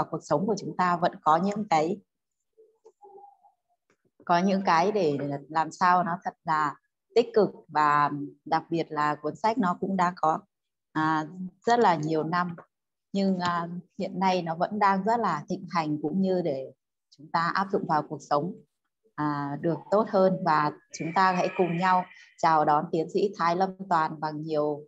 vào cuộc sống của chúng ta vẫn có những cái có những cái để làm sao nó thật là tích cực và đặc biệt là cuốn sách nó cũng đã có à, rất là nhiều năm. Nhưng à, hiện nay nó vẫn đang rất là thịnh hành cũng như để chúng ta áp dụng vào cuộc sống à, được tốt hơn. Và chúng ta hãy cùng nhau chào đón tiến sĩ Thái Lâm Toàn bằng nhiều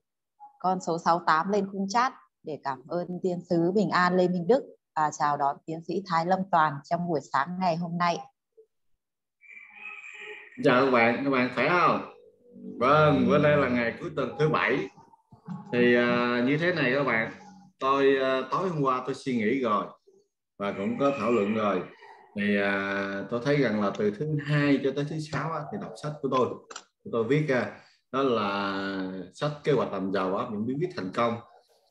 con số 68 lên khung chat. Để cảm ơn tiên sứ Bình An Lê Minh Đức và chào đón tiến sĩ Thái Lâm Toàn trong buổi sáng ngày hôm nay. Chào các bạn, các bạn khỏe không? Vâng, bữa nay là ngày cuối tuần thứ bảy. Thì uh, như thế này các bạn, tôi uh, tối hôm qua tôi suy nghĩ rồi và cũng có thảo luận rồi. Thì uh, tôi thấy rằng là từ thứ hai cho tới thứ sáu á, thì đọc sách của tôi, tôi viết ra đó là sách kế hoạch làm giàu á, những bí quyết thành công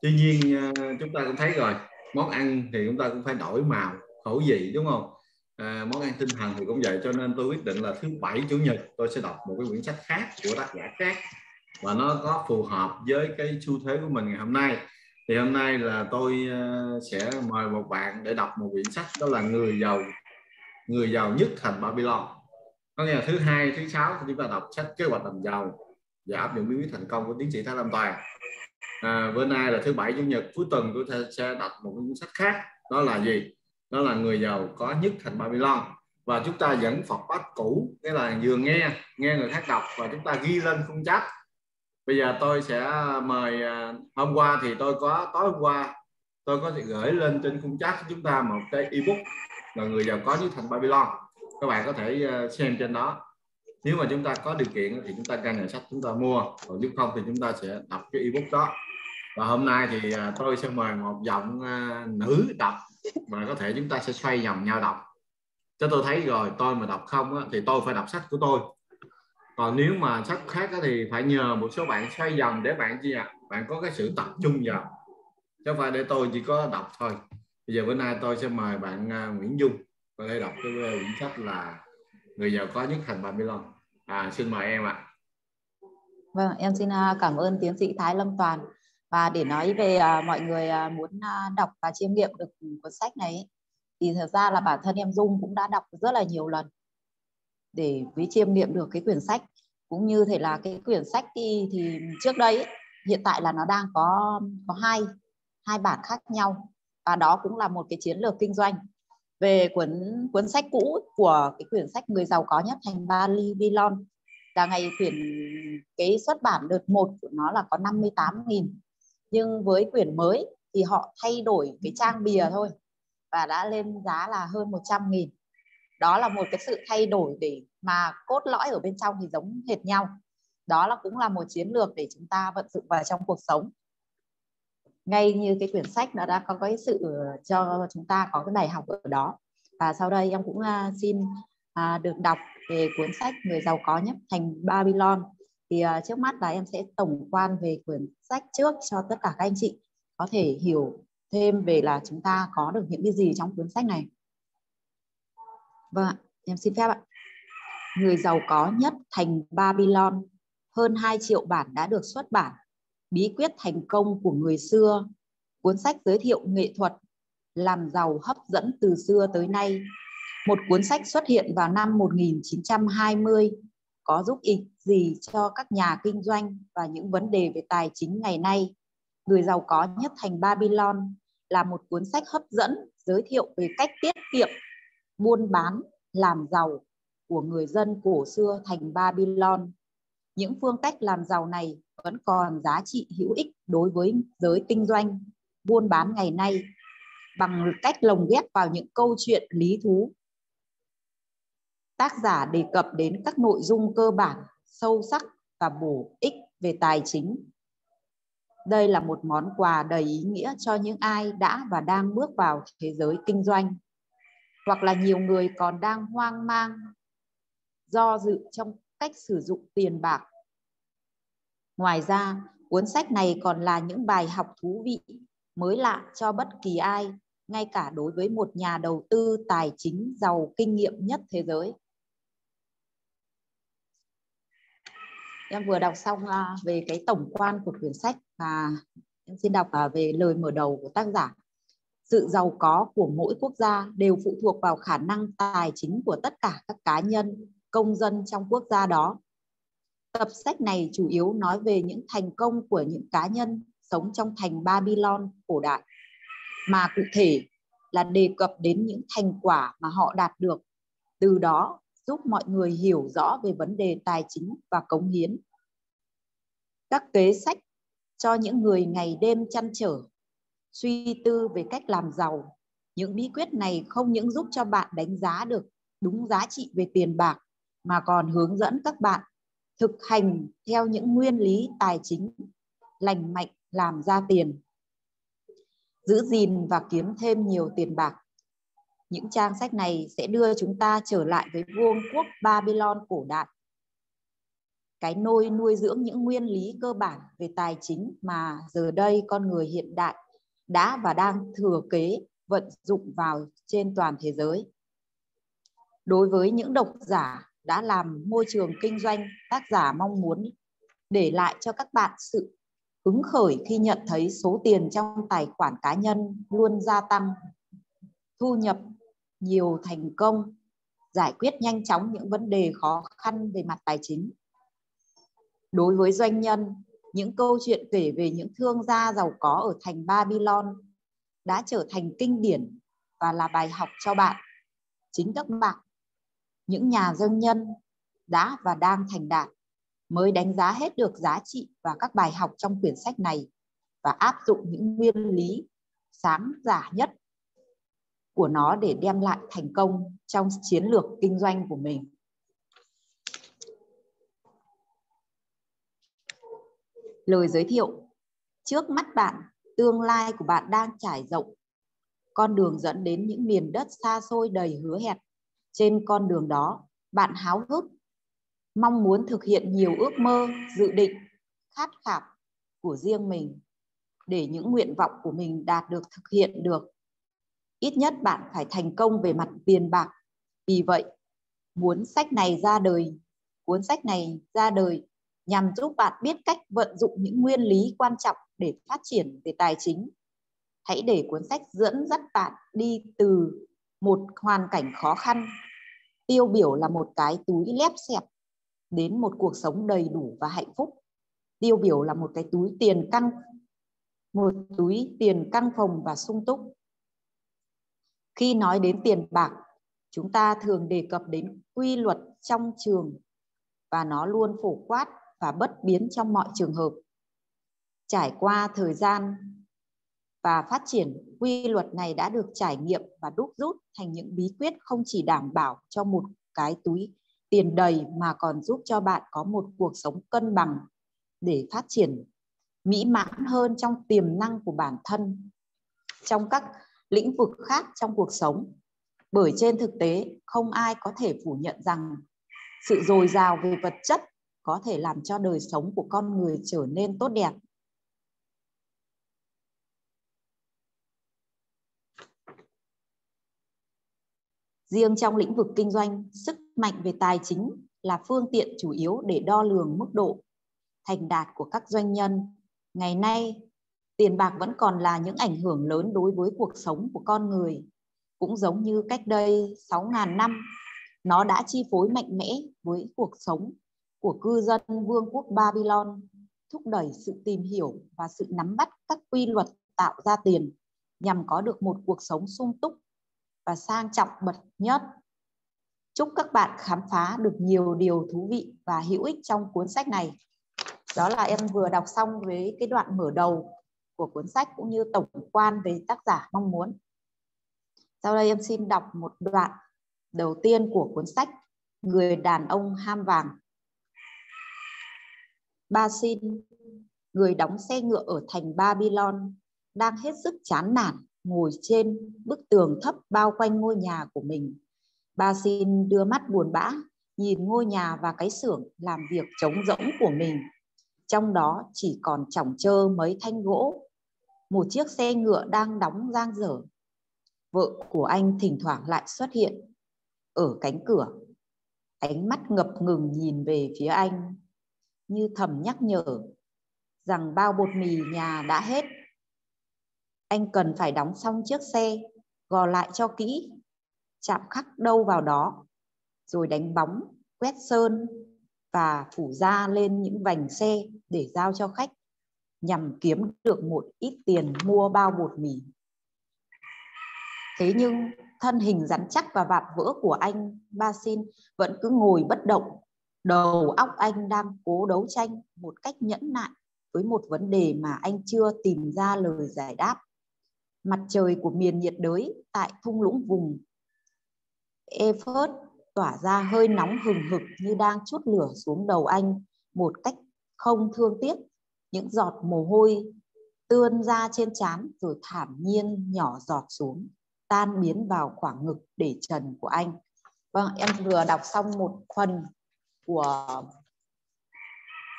tuy nhiên uh, chúng ta cũng thấy rồi món ăn thì chúng ta cũng phải đổi màu khẩu vị đúng không? À, món ăn tinh thần thì cũng vậy cho nên tôi quyết định là thứ bảy chủ nhật tôi sẽ đọc một cái quyển sách khác của tác giả khác và nó có phù hợp với cái xu thế của mình ngày hôm nay. Thì hôm nay là tôi ờ, sẽ mời một bạn để đọc một quyển sách đó là người giàu người giàu nhất thành Babylon. Có nghĩa là thứ hai thứ sáu thì chúng ta đọc sách kế hoạch làm giàu và áp dụng bí quyết thành công của tiến sĩ Thái Lâm Toàn à, bữa nay là thứ bảy chủ nhật cuối tuần tôi sẽ đọc một cuốn sách khác. Đó là gì? Đó là người giàu có nhất thành Babylon. Và chúng ta dẫn Phật pháp cũ nghĩa là vừa nghe nghe người khác đọc và chúng ta ghi lên khung chat bây giờ tôi sẽ mời à, hôm qua thì tôi có tối hôm qua tôi có thể gửi lên trên khung chat của chúng ta một cái ebook là người giàu có nhất thành Babylon. Các bạn có thể à, xem trên đó. Nếu mà chúng ta có điều kiện thì chúng ta ra nhà sách chúng ta mua. Còn nếu không thì chúng ta sẽ đọc cái ebook đó và hôm nay thì à, tôi sẽ mời một giọng à, nữ đọc. Mà có thể chúng ta sẽ xoay vòng nhau đọc. Cho tôi thấy rồi tôi mà đọc không á, thì tôi phải đọc sách của tôi. Còn nếu mà sách khác á, thì phải nhờ một số bạn xoay vòng để bạn gì ạ? À? bạn có cái sự tập trung vào. Chứ không phải để tôi chỉ có đọc thôi. Bây giờ bữa nay tôi sẽ mời bạn à, Nguyễn Dung có thể đọc cái quyển sách là người giàu có nhất thành Babylon. À xin mời em ạ. Vâng em xin cảm ơn tiến sĩ Thái Lâm Toàn và để nói về uh, mọi người uh, muốn uh, đọc và chiêm nghiệm được cuốn sách này thì thật ra là bản thân em Dung cũng đã đọc rất là nhiều lần để với chiêm nghiệm được cái quyển sách. Cũng như thể là cái quyển sách thì, thì trước đây hiện tại là nó đang có có hai hai bản khác nhau. Và đó cũng là một cái chiến lược kinh doanh. Về cuốn cuốn sách cũ của cái quyển sách người giàu có nhất thành Babylon là ngày quyển cái xuất bản đợt 1 của nó là có 58.000 nhưng với quyển mới thì họ thay đổi cái trang bìa thôi và đã lên giá là hơn 100 nghìn. Đó là một cái sự thay đổi để mà cốt lõi ở bên trong thì giống hệt nhau. Đó là cũng là một chiến lược để chúng ta vận dụng vào trong cuộc sống. Ngay như cái quyển sách nó đã có cái sự cho chúng ta có cái bài học ở đó. Và sau đây em cũng uh, xin uh, được đọc về cuốn sách người giàu có nhất thành Babylon thì uh, trước mắt là em sẽ tổng quan về quyển sách trước cho tất cả các anh chị có thể hiểu thêm về là chúng ta có được những cái gì trong cuốn sách này. Vâng ạ em xin phép ạ. Người giàu có nhất thành Babylon hơn 2 triệu bản đã được xuất bản. Bí quyết thành công của người xưa cuốn sách giới thiệu nghệ thuật làm giàu hấp dẫn từ xưa tới nay. Một cuốn sách xuất hiện vào năm 1920 có giúp ích gì cho các nhà kinh doanh và những vấn đề về tài chính ngày nay. Người giàu có nhất thành Babylon là một cuốn sách hấp dẫn giới thiệu về cách tiết kiệm, buôn bán, làm giàu của người dân cổ xưa thành Babylon. Những phương cách làm giàu này vẫn còn giá trị hữu ích đối với giới kinh doanh, buôn bán ngày nay bằng cách lồng ghép vào những câu chuyện lý thú tác giả đề cập đến các nội dung cơ bản, sâu sắc và bổ ích về tài chính. Đây là một món quà đầy ý nghĩa cho những ai đã và đang bước vào thế giới kinh doanh, hoặc là nhiều người còn đang hoang mang, do dự trong cách sử dụng tiền bạc. Ngoài ra, cuốn sách này còn là những bài học thú vị, mới lạ cho bất kỳ ai, ngay cả đối với một nhà đầu tư tài chính giàu kinh nghiệm nhất thế giới. Em vừa đọc xong à, về cái tổng quan của quyển sách và em xin đọc à, về lời mở đầu của tác giả. Sự giàu có của mỗi quốc gia đều phụ thuộc vào khả năng tài chính của tất cả các cá nhân, công dân trong quốc gia đó. Tập sách này chủ yếu nói về những thành công của những cá nhân sống trong thành babylon cổ đại, mà cụ thể là đề cập đến những thành quả mà họ đạt được. Từ đó giúp mọi người hiểu rõ về vấn đề tài chính và cống hiến. Các kế sách cho những người ngày đêm chăn trở, suy tư về cách làm giàu. Những bí quyết này không những giúp cho bạn đánh giá được đúng giá trị về tiền bạc, mà còn hướng dẫn các bạn thực hành theo những nguyên lý tài chính, lành mạnh, làm ra tiền. Giữ gìn và kiếm thêm nhiều tiền bạc những trang sách này sẽ đưa chúng ta trở lại với vương quốc Babylon cổ đại cái nôi nuôi dưỡng những nguyên lý cơ bản về tài chính mà giờ đây con người hiện đại đã và đang thừa kế vận dụng vào trên toàn thế giới. Đối với những độc giả đã làm môi trường kinh doanh, tác giả mong muốn để lại cho các bạn sự hứng khởi khi nhận thấy số tiền trong tài khoản cá nhân luôn gia tăng, thu nhập nhiều thành công, giải quyết nhanh chóng những vấn đề khó khăn về mặt tài chính. Đối với doanh nhân, những câu chuyện kể về những thương gia giàu có ở thành Babylon đã trở thành kinh điển và là bài học cho bạn. Chính các bạn, những nhà doanh nhân đã và đang thành đạt mới đánh giá hết được giá trị và các bài học trong quyển sách này và áp dụng những nguyên lý sáng giả nhất của nó để đem lại thành công trong chiến lược kinh doanh của mình. Lời giới thiệu Trước mắt bạn, tương lai của bạn đang trải rộng. Con đường dẫn đến những miền đất xa xôi đầy hứa hẹn. Trên con đường đó, bạn háo hức, mong muốn thực hiện nhiều ước mơ, dự định, khát khao của riêng mình để những nguyện vọng của mình đạt được thực hiện được. Ít nhất bạn phải thành công về mặt tiền bạc. Vì vậy, muốn sách này ra đời, cuốn sách này ra đời nhằm giúp bạn biết cách vận dụng những nguyên lý quan trọng để phát triển về tài chính. Hãy để cuốn sách dẫn dắt bạn đi từ một hoàn cảnh khó khăn, tiêu biểu là một cái túi lép xẹp đến một cuộc sống đầy đủ và hạnh phúc. Tiêu biểu là một cái túi tiền căng, một túi tiền căng phòng và sung túc. Khi nói đến tiền bạc, chúng ta thường đề cập đến quy luật trong trường và nó luôn phổ quát và bất biến trong mọi trường hợp. Trải qua thời gian và phát triển, quy luật này đã được trải nghiệm và đúc rút thành những bí quyết không chỉ đảm bảo cho một cái túi tiền đầy mà còn giúp cho bạn có một cuộc sống cân bằng để phát triển mỹ mãn hơn trong tiềm năng của bản thân trong các lĩnh vực khác trong cuộc sống. Bởi trên thực tế, không ai có thể phủ nhận rằng sự dồi dào về vật chất có thể làm cho đời sống của con người trở nên tốt đẹp. Riêng trong lĩnh vực kinh doanh, sức mạnh về tài chính là phương tiện chủ yếu để đo lường mức độ thành đạt của các doanh nhân. Ngày nay, tiền bạc vẫn còn là những ảnh hưởng lớn đối với cuộc sống của con người. Cũng giống như cách đây 6.000 năm, nó đã chi phối mạnh mẽ với cuộc sống của cư dân vương quốc Babylon, thúc đẩy sự tìm hiểu và sự nắm bắt các quy luật tạo ra tiền nhằm có được một cuộc sống sung túc và sang trọng bậc nhất. Chúc các bạn khám phá được nhiều điều thú vị và hữu ích trong cuốn sách này. Đó là em vừa đọc xong với cái đoạn mở đầu của cuốn sách cũng như tổng quan về tác giả mong muốn. Sau đây em xin đọc một đoạn đầu tiên của cuốn sách Người đàn ông ham vàng. Ba xin, người đóng xe ngựa ở thành Babylon, đang hết sức chán nản ngồi trên bức tường thấp bao quanh ngôi nhà của mình. Ba xin đưa mắt buồn bã, nhìn ngôi nhà và cái xưởng làm việc trống rỗng của mình. Trong đó chỉ còn chỏng trơ mấy thanh gỗ một chiếc xe ngựa đang đóng giang dở. Vợ của anh thỉnh thoảng lại xuất hiện ở cánh cửa. Ánh mắt ngập ngừng nhìn về phía anh, như thầm nhắc nhở rằng bao bột mì nhà đã hết. anh cần phải đóng xong chiếc xe, gò lại cho kỹ, chạm khắc đâu vào đó, rồi đánh bóng, quét sơn và phủ da lên những vành xe để giao cho khách, nhằm kiếm được một ít tiền mua bao bột mì. Thế nhưng, thân hình rắn chắc và vạm vỡ của anh Basin vẫn cứ ngồi bất động. Đầu óc anh đang cố đấu tranh một cách nhẫn nại với một vấn đề mà anh chưa tìm ra lời giải đáp. Mặt trời của miền nhiệt đới tại thung lũng vùng Efort tỏa ra hơi nóng hừng hực như đang chút lửa xuống đầu anh một cách không thương tiếc. Những giọt mồ hôi tươn ra trên trán rồi thản nhiên nhỏ giọt xuống, tan biến vào khoảng ngực để trần của anh. Vâng, em vừa đọc xong một phần của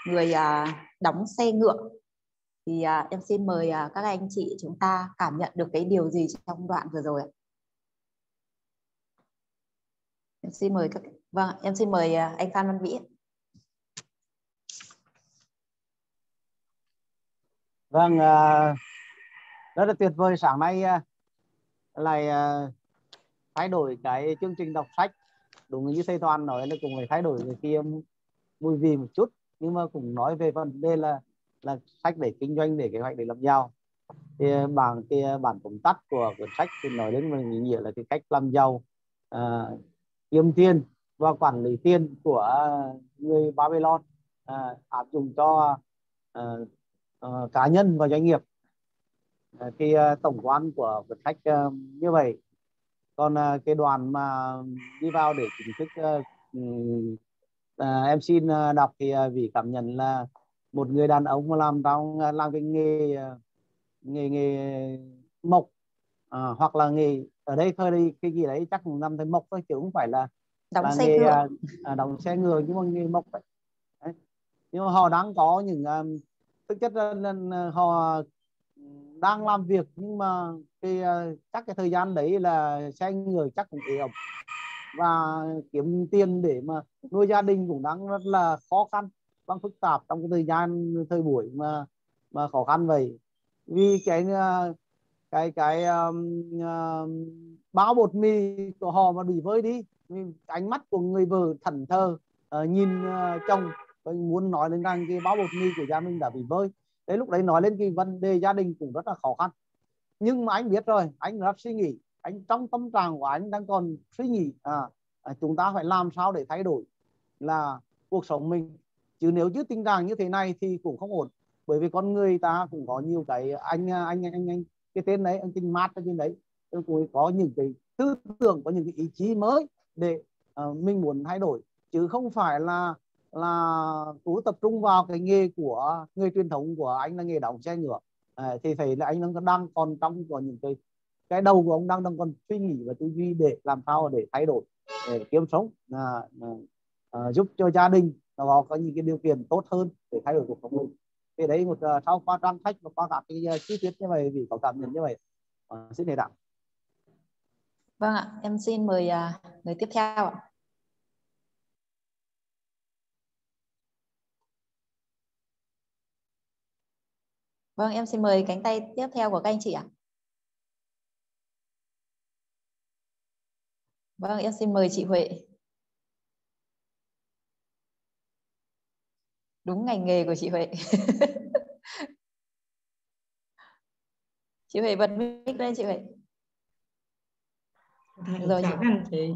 người à, đóng xe ngựa thì à, em xin mời à, các anh chị chúng ta cảm nhận được cái điều gì trong đoạn vừa rồi ạ em xin mời các vâng em xin mời à, anh Phan Văn Vĩ. Vâng à, rất là tuyệt vời. Sáng nay à, lại thay đổi cái chương trình đọc sách. Đúng như thầy Toàn nói là cũng phải thay đổi cái kia mùi vị một chút. Nhưng mà cũng nói về vấn đề là là sách để kinh doanh, để kế hoạch để làm giàu. Thì bảng cái bản tóm tắt của cuốn sách thì nói đến mình nghĩa là cái cách làm giàu kiếm tiền và quản lý tiền của à, người Babylon à, áp dụng cho à, à, cá nhân và doanh nghiệp. À, thì à, tổng quan của cuốn sách à, như vậy. Còn à, cái đoàn mà đi vào để chính thức à, ừ, à, em xin à, đọc thì à, vì cảm nhận là một người đàn ông mà làm trong à, làm cái nghề à, nghề nghề mộc à, hoặc là nghề ở đây thôi đi cái gì đấy chắc cũng nằm thấy mộc thôi chứ không phải là đóng là xe nghề, ngựa à, đóng xe ngựa nhưng mà nghề mộc đấy. đấy. nhưng mà họ đang có những um, thực chất là, là họ đang làm việc nhưng mà cái uh, chắc cái thời gian đấy là xe ngựa chắc cũng ế ẩm và kiếm tiền để mà nuôi gia đình cũng đang rất là khó khăn đang phức tạp trong cái thời gian thời buổi mà mà khó khăn vậy vì cái uh, cái cái um, uh, bao bột mì của họ mà bị vơi đi. Ánh mắt của người vợ thẫn thờ uh, nhìn uh, chồng. Muốn nói lên rằng cái bao bột mì của gia mình đã bị vơi. Đấy lúc đấy nói lên cái vấn đề gia đình cũng rất là khó khăn. Nhưng mà anh biết rồi anh rất suy nghĩ. Anh trong tâm trạng của anh đang còn suy nghĩ à, à, chúng ta phải làm sao để thay đổi là cuộc sống mình. Chứ nếu chứ tình trạng như thế này thì cũng không ổn. Bởi vì con người ta cũng có nhiều cái anh anh anh anh, anh cái tên đấy anh tinh mát cái tên đấy cũng có những cái tư tưởng có những cái ý chí mới để uh, mình muốn thay đổi. Chứ không phải là là cứ tập trung vào cái nghề của nghề truyền thống của anh là nghề đóng xe ngựa. À, thì thấy là anh đang đang còn trong của những cái cái đầu của ông đang đang còn suy nghĩ và tư duy để làm sao để thay đổi để kiếm sống à, à, à, giúp cho gia đình nó có những cái điều kiện tốt hơn để thay đổi cuộc sống mình thì đấy một uh, sau qua trang sách và qua các cái uh, chi tiết như vậy vì có cảm nhận như vậy uh, xin đề đạo vâng ạ em xin mời uh, người tiếp theo ạ. Vâng em xin mời cánh tay tiếp theo của các anh chị ạ. Vâng em xin mời chị Huệ. Đúng ngành nghề của chị Huệ. Chị Huệ bật mic lên chị Huệ. Rồi chào các anh chị.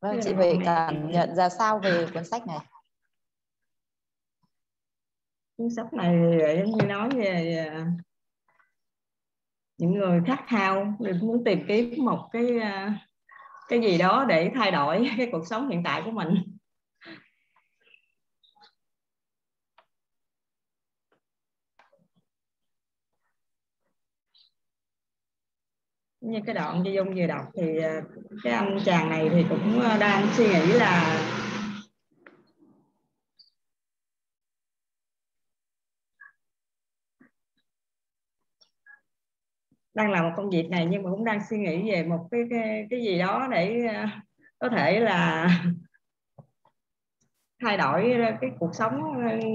Vâng chị Huệ cảm nhận ra sao về cuốn sách này? Cuốn sách này giống như nói về à, những người khát khao muốn tìm kiếm một cái à, cái gì đó để thay đổi cái cuộc sống hiện tại của mình. Như cái đoạn cho dung vừa đọc thì ờ, cái anh chàng này thì cũng ờ, đang suy nghĩ là đang làm một công việc này nhưng mà cũng đang suy nghĩ về một cái cái, cái gì đó để à, có thể là thay đổi cái cuộc sống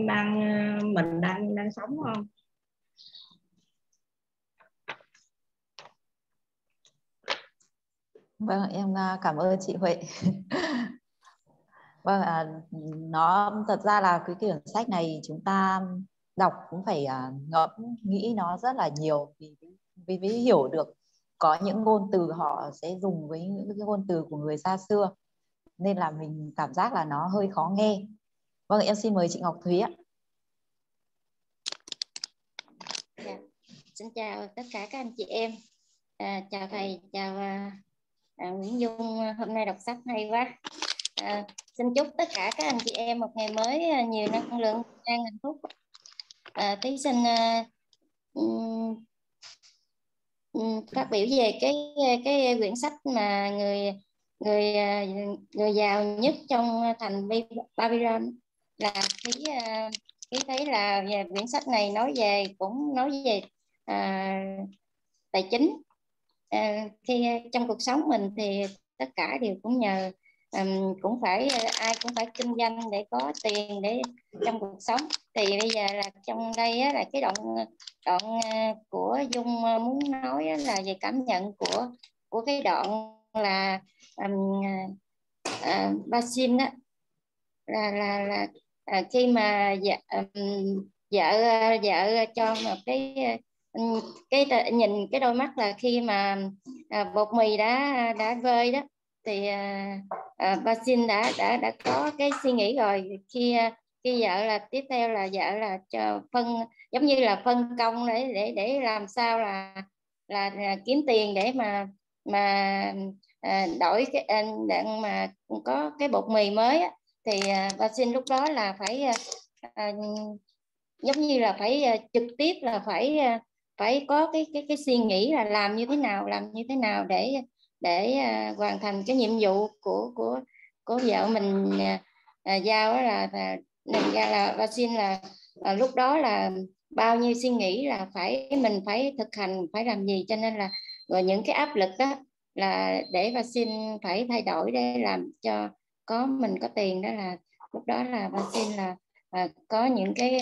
đang à, mình đang đang sống không? Vâng em à, cảm ơn chị Huệ. Vâng à, nó thật ra là cái quyển sách này chúng ta đọc cũng phải à, ngẫm nghĩ nó rất là nhiều vì vì, vì hiểu được có những ngôn từ họ sẽ dùng với những cái ngôn từ của người xa xưa nên là mình cảm giác là nó hơi khó nghe. Vâng em xin mời chị Ngọc Thúy ạ. Dạ. xin chào tất cả các anh chị em. À, chào thầy chào à, à, Nguyễn Dung. Hôm nay đọc sách hay quá. À, xin chúc tất cả các anh chị em một ngày mới à, nhiều năng lượng an hạnh phúc. À, thí sinh à, um, Ừ, phát biểu về cái cái quyển sách mà người người à, người giàu nhất trong thành Babylon. Là thấy à, thấy thấy là về quyển sách này nói về cũng nói về à, tài chính. À, khi trong cuộc sống mình thì tất cả đều cũng nhờ um, cũng phải ờ, ai cũng phải kinh doanh để có tiền để trong cuộc sống. Thì bây giờ là trong đây á, là cái đoạn đoạn ờ, của dung ờ, muốn nói là về cảm nhận của của cái đoạn là um, uh, Basim đó. Là là là à, khi mà vợ um, vợ vợ cho một cái cái nhìn cái đôi mắt là khi mà à, bột mì đã đã vơi đó thì à, à, Basin đã đã đã có cái suy nghĩ rồi. Khi à, khi vợ là tiếp theo là vợ là cho phân giống như là phân công để để để làm sao là là, là kiếm tiền để mà mà à, đổi cái à, để mà có cái bột mì mới á, thì à, Basin lúc đó là phải à, à, giống như là phải à, trực tiếp là phải à, phải có cái cái cái suy nghĩ là làm như thế nào làm như thế nào để để uh, hoàn thành cái nhiệm vụ của của của vợ mình uh, giao là, là nên ra là vaccine là, là lúc đó là bao nhiêu suy nghĩ là phải mình phải thực hành phải làm gì. Cho nên là rồi những cái áp lực đó là để vaccine phải thay đổi để làm cho có mình có tiền đó là lúc đó là vaccine là à, có những cái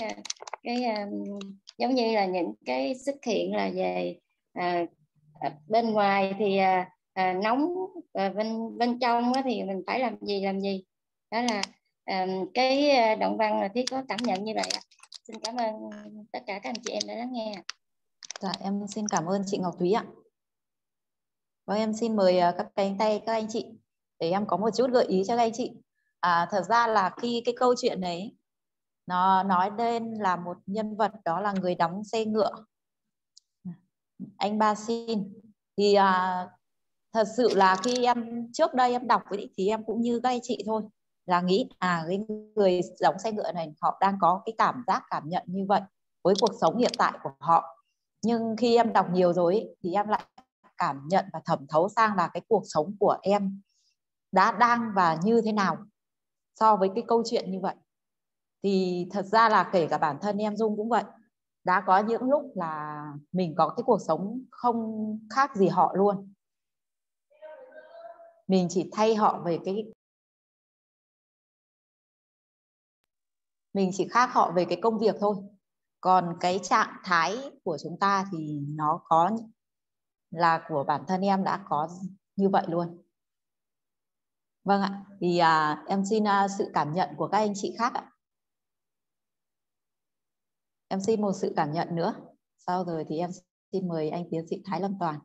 cái um, giống như là những cái xuất hiện là về à, bên ngoài thì à, à, nóng à, bên bên trong á thì mình phải làm gì làm gì? Đó là à, cái ờ, động văn là thiết có cảm nhận như vậy ạ. Xin cảm ơn tất cả các anh chị em đã lắng nghe dạ em xin cảm ơn chị Ngọc Thúy ạ. Và em xin mời các cánh tay các anh chị để em có một chút gợi ý cho các anh chị. À, thật ra là khi cái câu chuyện đấy nó nói lên là một nhân vật đó là người đóng xe ngựa. Anh Ba Xin. Thì à, thật sự là khi em trước đây em đọc ấy, thì em cũng như các anh chị thôi là nghĩ à cái người giống xe ngựa này họ đang có cái cảm giác cảm nhận như vậy với cuộc sống hiện tại của họ. Nhưng khi em đọc nhiều rồi ấy, thì em lại cảm nhận và thẩm thấu sang là cái cuộc sống của em đã đang và như thế nào so với cái câu chuyện như vậy. Thì thật ra là kể cả bản thân em Dung cũng vậy đã có những lúc là mình có cái cuộc sống không khác gì họ luôn mình chỉ thay họ về cái mình chỉ khác họ về cái công việc thôi. Còn cái trạng thái của chúng ta thì nó có là của bản thân em đã có như vậy luôn. Vâng ạ. Thì à, em xin à, sự cảm nhận của các anh chị khác ạ. Em xin một sự cảm nhận nữa. Sau rồi thì em xin mời anh tiến sĩ Thái Lâm Toàn.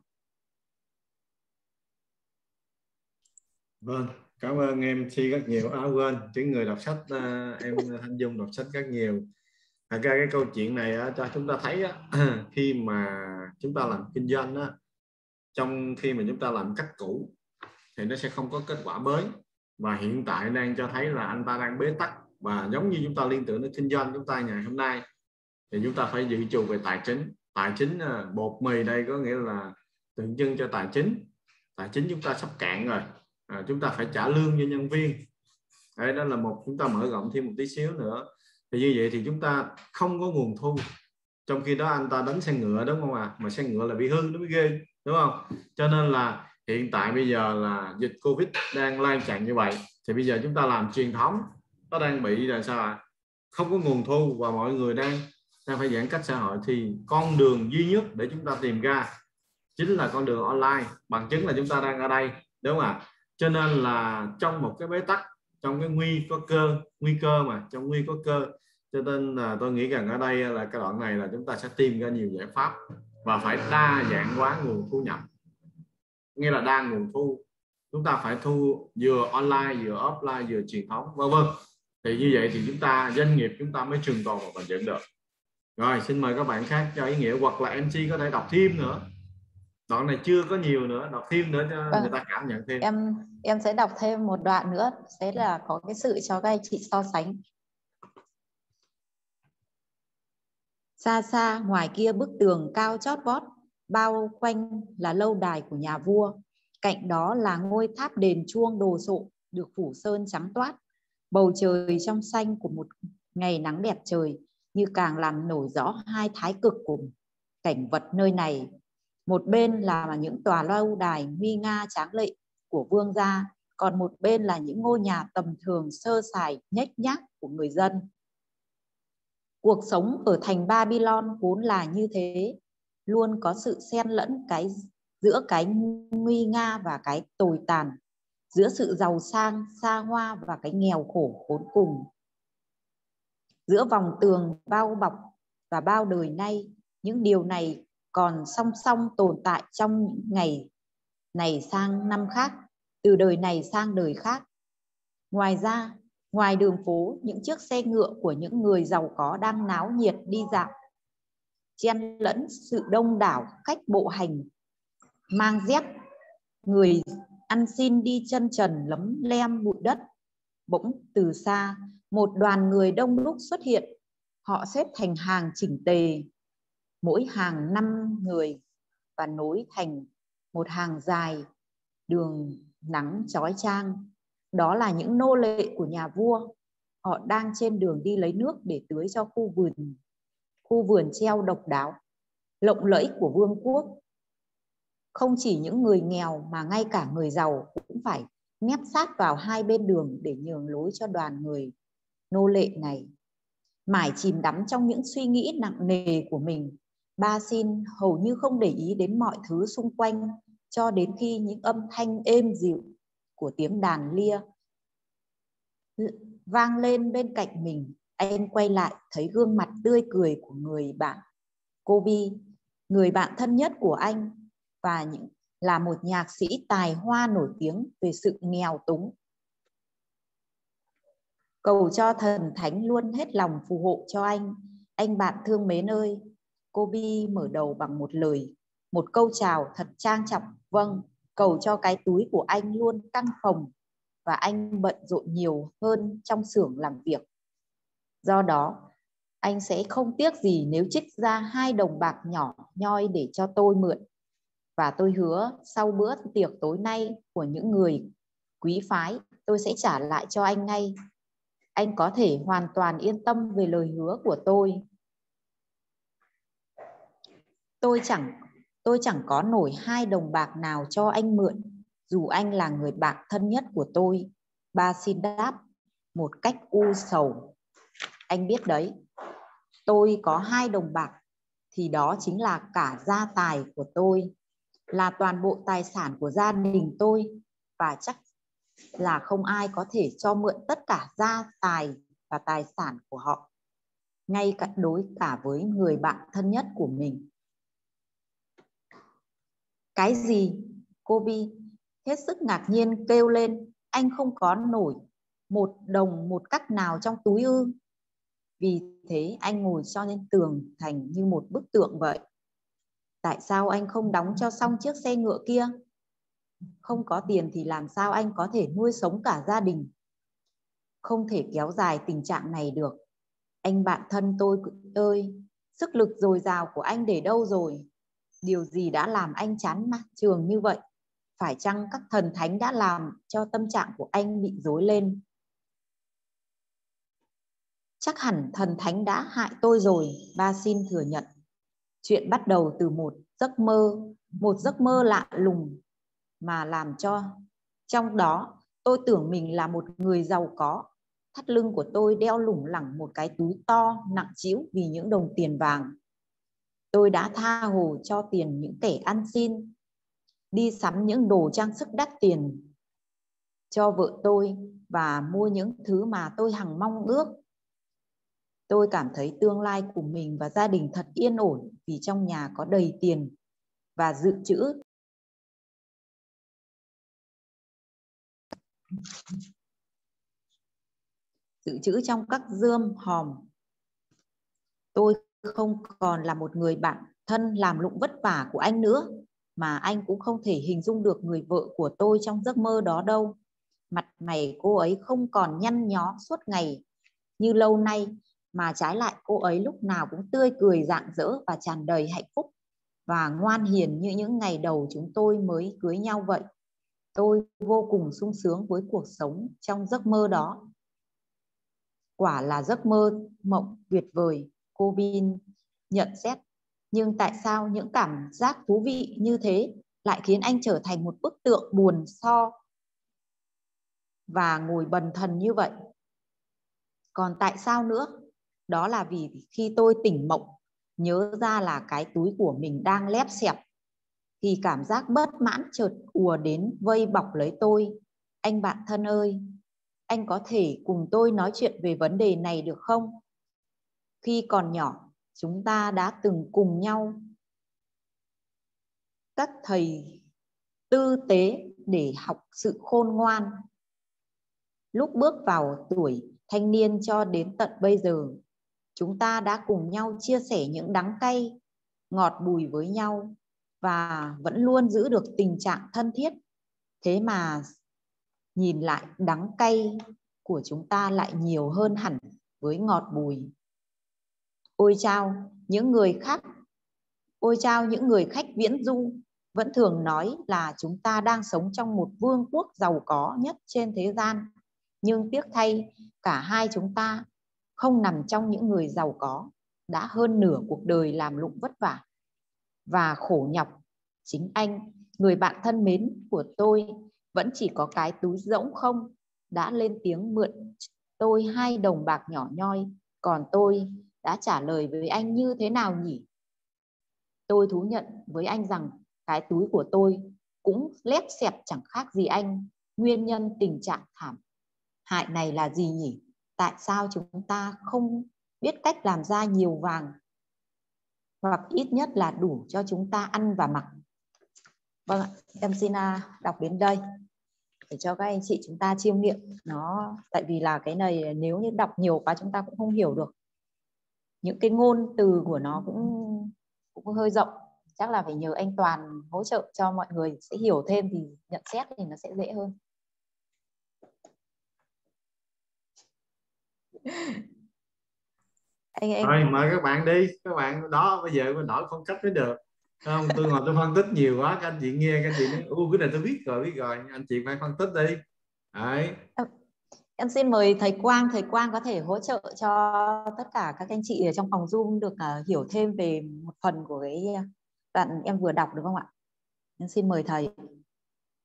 Vâng cảm ơn em chi rất nhiều. À, quên những người đọc sách à, em Thanh Dung đọc sách rất nhiều. Thật ra cái câu chuyện này cho chúng ta thấy khi mà chúng ta làm kinh doanh trong khi mà chúng ta làm cách cũ thì nó sẽ không có kết quả mới. Và hiện tại đang cho thấy là anh ta đang bế tắc. Và giống như chúng ta liên tưởng đến kinh doanh chúng ta ngày hôm nay thì chúng ta phải dự trù về tài chính. Tài chính à, bột mì đây có nghĩa là tượng trưng cho tài chính. Tài chính chúng ta sắp cạn rồi à, chúng ta phải trả lương cho nhân viên. Đây đó là một chúng ta mở rộng thêm một tí xíu nữa. Thì như vậy thì chúng ta không có nguồn thu. Trong khi đó anh ta đánh xe ngựa đúng không ạ? À? mà xe ngựa là bị hư nó mới ghê đúng không? Cho nên là hiện tại bây giờ là dịch covid đang lan tràn như vậy. Thì bây giờ chúng ta làm truyền thống. Nó đang bị là sao ạ? Không có nguồn thu và mọi người đang đang phải giãn cách xã hội. Thì con đường duy nhất để chúng ta tìm ra chính là con đường online. Bằng chứng là chúng ta đang ở đây đúng không ạ? Cho nên là trong một cái bế tắc, trong cái nguy có cơ, nguy cơ mà, trong nguy có cơ, cho nên là tôi nghĩ rằng ở đây là cái đoạn này là chúng ta sẽ tìm ra nhiều giải pháp và phải đa dạng hóa nguồn thu nhập. Nghĩa là đa nguồn thu. Chúng ta phải thu vừa online, vừa offline, vừa truyền thống, vân vân. Thì như vậy thì chúng ta, doanh nghiệp chúng ta mới trường tồn và bền vững được. Rồi, xin mời các bạn khác cho ý nghĩa hoặc là MC có thể đọc thêm nữa đoạn này chưa có nhiều nữa đọc thêm nữa cho vâng. người ta cảm nhận thêm. Em em sẽ đọc thêm một đoạn nữa sẽ là có cái sự cho các anh chị so sánh. Xa xa ngoài kia bức tường cao chót vót bao quanh là lâu đài của nhà vua. Cạnh đó là ngôi tháp đền chuông đồ sộ được phủ sơn trắng toát. Bầu trời trong xanh của một ngày nắng đẹp trời như càng làm nổi rõ hai thái cực của cảnh vật nơi này một bên là những tòa lâu đài nguy nga tráng lệ của vương gia, còn một bên là những ngôi nhà tầm thường sơ sài nhếch nhác của người dân. Cuộc sống ở thành Babylon vốn là như thế, luôn có sự xen lẫn cái, giữa cái nguy nga và cái tồi tàn, giữa sự giàu sang, xa hoa và cái nghèo khổ khốn cùng. Giữa vòng tường bao bọc và bao đời nay, những điều này còn song song tồn tại trong những ngày này sang năm khác, từ đời này sang đời khác. Ngoài ra, ngoài đường phố, những chiếc xe ngựa của những người giàu có đang náo nhiệt đi dạo chen lẫn sự đông đảo khách bộ hành, mang dép, người ăn xin đi chân trần lấm lem bụi đất. Bỗng từ xa, một đoàn người đông đúc xuất hiện, họ xếp thành hàng chỉnh tề mỗi hàng năm người và nối thành một hàng dài đường nắng chói chang. Đó là những nô lệ của nhà vua. Họ đang trên đường đi lấy nước để tưới cho khu vườn. Khu vườn treo độc đáo, lộng lẫy của vương quốc. Không chỉ những người nghèo mà ngay cả người giàu cũng phải nép sát vào hai bên đường để nhường lối cho đoàn người nô lệ này. Mải chìm đắm trong những suy nghĩ nặng nề của mình ba xin hầu như không để ý đến mọi thứ xung quanh, cho đến khi những âm thanh êm dịu của tiếng đàn lia vang lên bên cạnh mình. Anh quay lại, thấy gương mặt tươi cười của người bạn Kobe, người bạn thân nhất của anh, và những, là một nhạc sĩ tài hoa nổi tiếng về sự nghèo túng. Cầu cho thần thánh luôn hết lòng phù hộ cho anh. Anh bạn thương mến ơi Kobe mở đầu bằng một lời, một câu chào thật trang trọng. Vâng cầu cho cái túi của anh luôn căng phồng và anh bận rộn nhiều hơn trong xưởng làm việc. Do đó, anh sẽ không tiếc gì nếu trích ra hai đồng bạc nhỏ nhoi để cho tôi mượn. Và tôi hứa sau bữa tiệc tối nay của những người quý phái, tôi sẽ trả lại cho anh ngay. Anh có thể hoàn toàn yên tâm về lời hứa của tôi tôi chẳng tôi chẳng có nổi hai đồng bạc nào cho anh mượn, dù anh là người bạn thân nhất của tôi. Ba xin đáp, một cách u sầu. Anh biết đấy, tôi có hai đồng bạc, thì đó chính là cả gia tài của tôi, là toàn bộ tài sản của gia đình tôi, và chắc là không ai có thể cho mượn tất cả gia tài và tài sản của họ, ngay cả, đối cả với người bạn thân nhất của mình cái gì? Kobe hết sức ngạc nhiên kêu lên, anh không có nổi một đồng một cắt nào trong túi ư? Vì thế anh ngồi cho lên tường thành như một bức tượng vậy. Tại sao anh không đóng cho xong chiếc xe ngựa kia? Không có tiền thì làm sao anh có thể nuôi sống cả gia đình? Không thể kéo dài tình trạng này được. Anh bạn thân tôi ơi, sức lực dồi dào của anh để đâu rồi? Điều gì đã làm anh chán mặt trường như vậy. Phải chăng các thần thánh đã làm cho tâm trạng của anh bị rối lên? Chắc hẳn thần thánh đã hại tôi rồi, ba xin thừa nhận. Chuyện bắt đầu từ một giấc mơ, một giấc mơ lạ lùng mà làm cho trong đó tôi tưởng mình là một người giàu có. Thắt lưng của tôi đeo lủng lẳng một cái túi to, nặng trĩu vì những đồng tiền vàng tôi đã tha hồ cho tiền những kẻ ăn xin, đi sắm những đồ trang sức đắt tiền cho vợ tôi và mua những thứ mà tôi hằng mong ước. Tôi cảm thấy tương lai của mình và gia đình thật yên ổn vì trong nhà có đầy tiền và dự trữ. Dự trữ trong các dương hòm. Tôi không còn là một người bạn thân làm lụng vất vả của anh nữa mà anh cũng không thể hình dung được người vợ của tôi trong giấc mơ đó đâu mặt mày cô ấy không còn nhăn nhó suốt ngày như lâu nay mà trái lại cô ấy lúc nào cũng tươi cười rạng rỡ và tràn đầy hạnh phúc và ngoan hiền như những ngày đầu chúng tôi mới cưới nhau vậy. Tôi vô cùng sung sướng với cuộc sống trong giấc mơ đó. Quả là giấc mơ mộng tuyệt vời, cô Bin nhận xét. Nhưng tại sao những cảm giác thú vị như thế lại khiến anh trở thành một bức tượng buồn so và ngồi bần thần như vậy? Còn tại sao nữa? Đó là vì khi tôi tỉnh mộng, nhớ ra là cái túi của mình đang lép xẹp, thì cảm giác bất mãn chợt ùa đến vây bọc lấy tôi anh bạn thân ơi, anh có thể cùng tôi nói chuyện về vấn đề này được không khi còn nhỏ, chúng ta đã từng cùng nhau. Các thầy tư tế để học sự khôn ngoan. Lúc bước vào tuổi thanh niên cho đến tận bây giờ, chúng ta đã cùng nhau chia sẻ những đắng cay, ngọt bùi với nhau và vẫn luôn giữ được tình trạng thân thiết. Thế mà nhìn lại đắng cay của chúng ta lại nhiều hơn hẳn với ngọt bùi ôi chao, những người khác, ôi chao, những người khách viễn du vẫn thường nói là chúng ta đang sống trong một vương quốc giàu có nhất trên thế gian. Nhưng tiếc thay, cả hai chúng ta không nằm trong những người giàu có, đã hơn nửa cuộc đời làm lụng vất vả và khổ nhọc. Chính anh, người bạn thân mến của tôi, vẫn chỉ có cái túi rỗng không đã lên tiếng mượn tôi hai đồng bạc nhỏ nhoi, còn tôi đã trả lời với anh như thế nào nhỉ? Tôi thú nhận với anh rằng cái túi của tôi cũng lép xẹp chẳng khác gì anh. Nguyên nhân tình trạng thảm hại này là gì nhỉ? Tại sao chúng ta không biết cách làm ra nhiều vàng? Hoặc ít nhất là đủ cho chúng ta ăn và mặc. Vâng ạ, em xin à, đọc đến đây để cho các anh chị chúng ta chiêm nghiệm nó. Tại vì là cái này à, nếu như đọc nhiều quá chúng ta cũng không hiểu được những cái ngôn từ của nó cũng cũng hơi rộng. Chắc là phải nhờ anh Toàn hỗ trợ cho mọi người sẽ hiểu thêm thì nhận xét thì nó sẽ dễ hơn. Anh em rồi mời các bạn đi. Các bạn đó bây giờ mình đổi phong cách mới được. Không? Tôi ngồi tôi phân tích nhiều quá. Các anh chị nghe các anh chị nói u cái này tôi biết rồi biết rồi. Anh chị phải phân tích đi. Đấy em xin mời thầy Quang thầy Quang có thể hỗ trợ cho tất cả các anh chị ở trong phòng Zoom được uh, hiểu thêm về một phần của cái đoạn em vừa đọc được không ạ? Em xin mời thầy.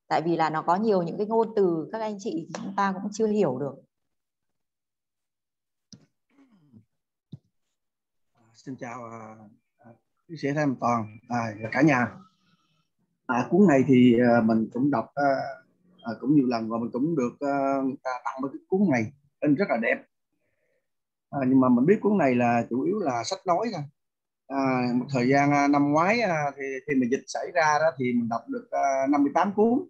Tại vì là nó có nhiều những cái ngôn từ các anh chị chúng ta cũng chưa hiểu được. À, xin chào à, quý sĩ Tham Toàn à, cả nhà. À, cuốn này thì mình cũng đọc uh, à, cũng nhiều lần và mình cũng được uh, tặng một cái cuốn này in rất là đẹp. À, nhưng mà mình biết cuốn này là chủ yếu là sách nói thôi. À, một thời gian năm ngoái à, thì khi mà dịch xảy ra đó thì mình đọc được uh, 58 cuốn.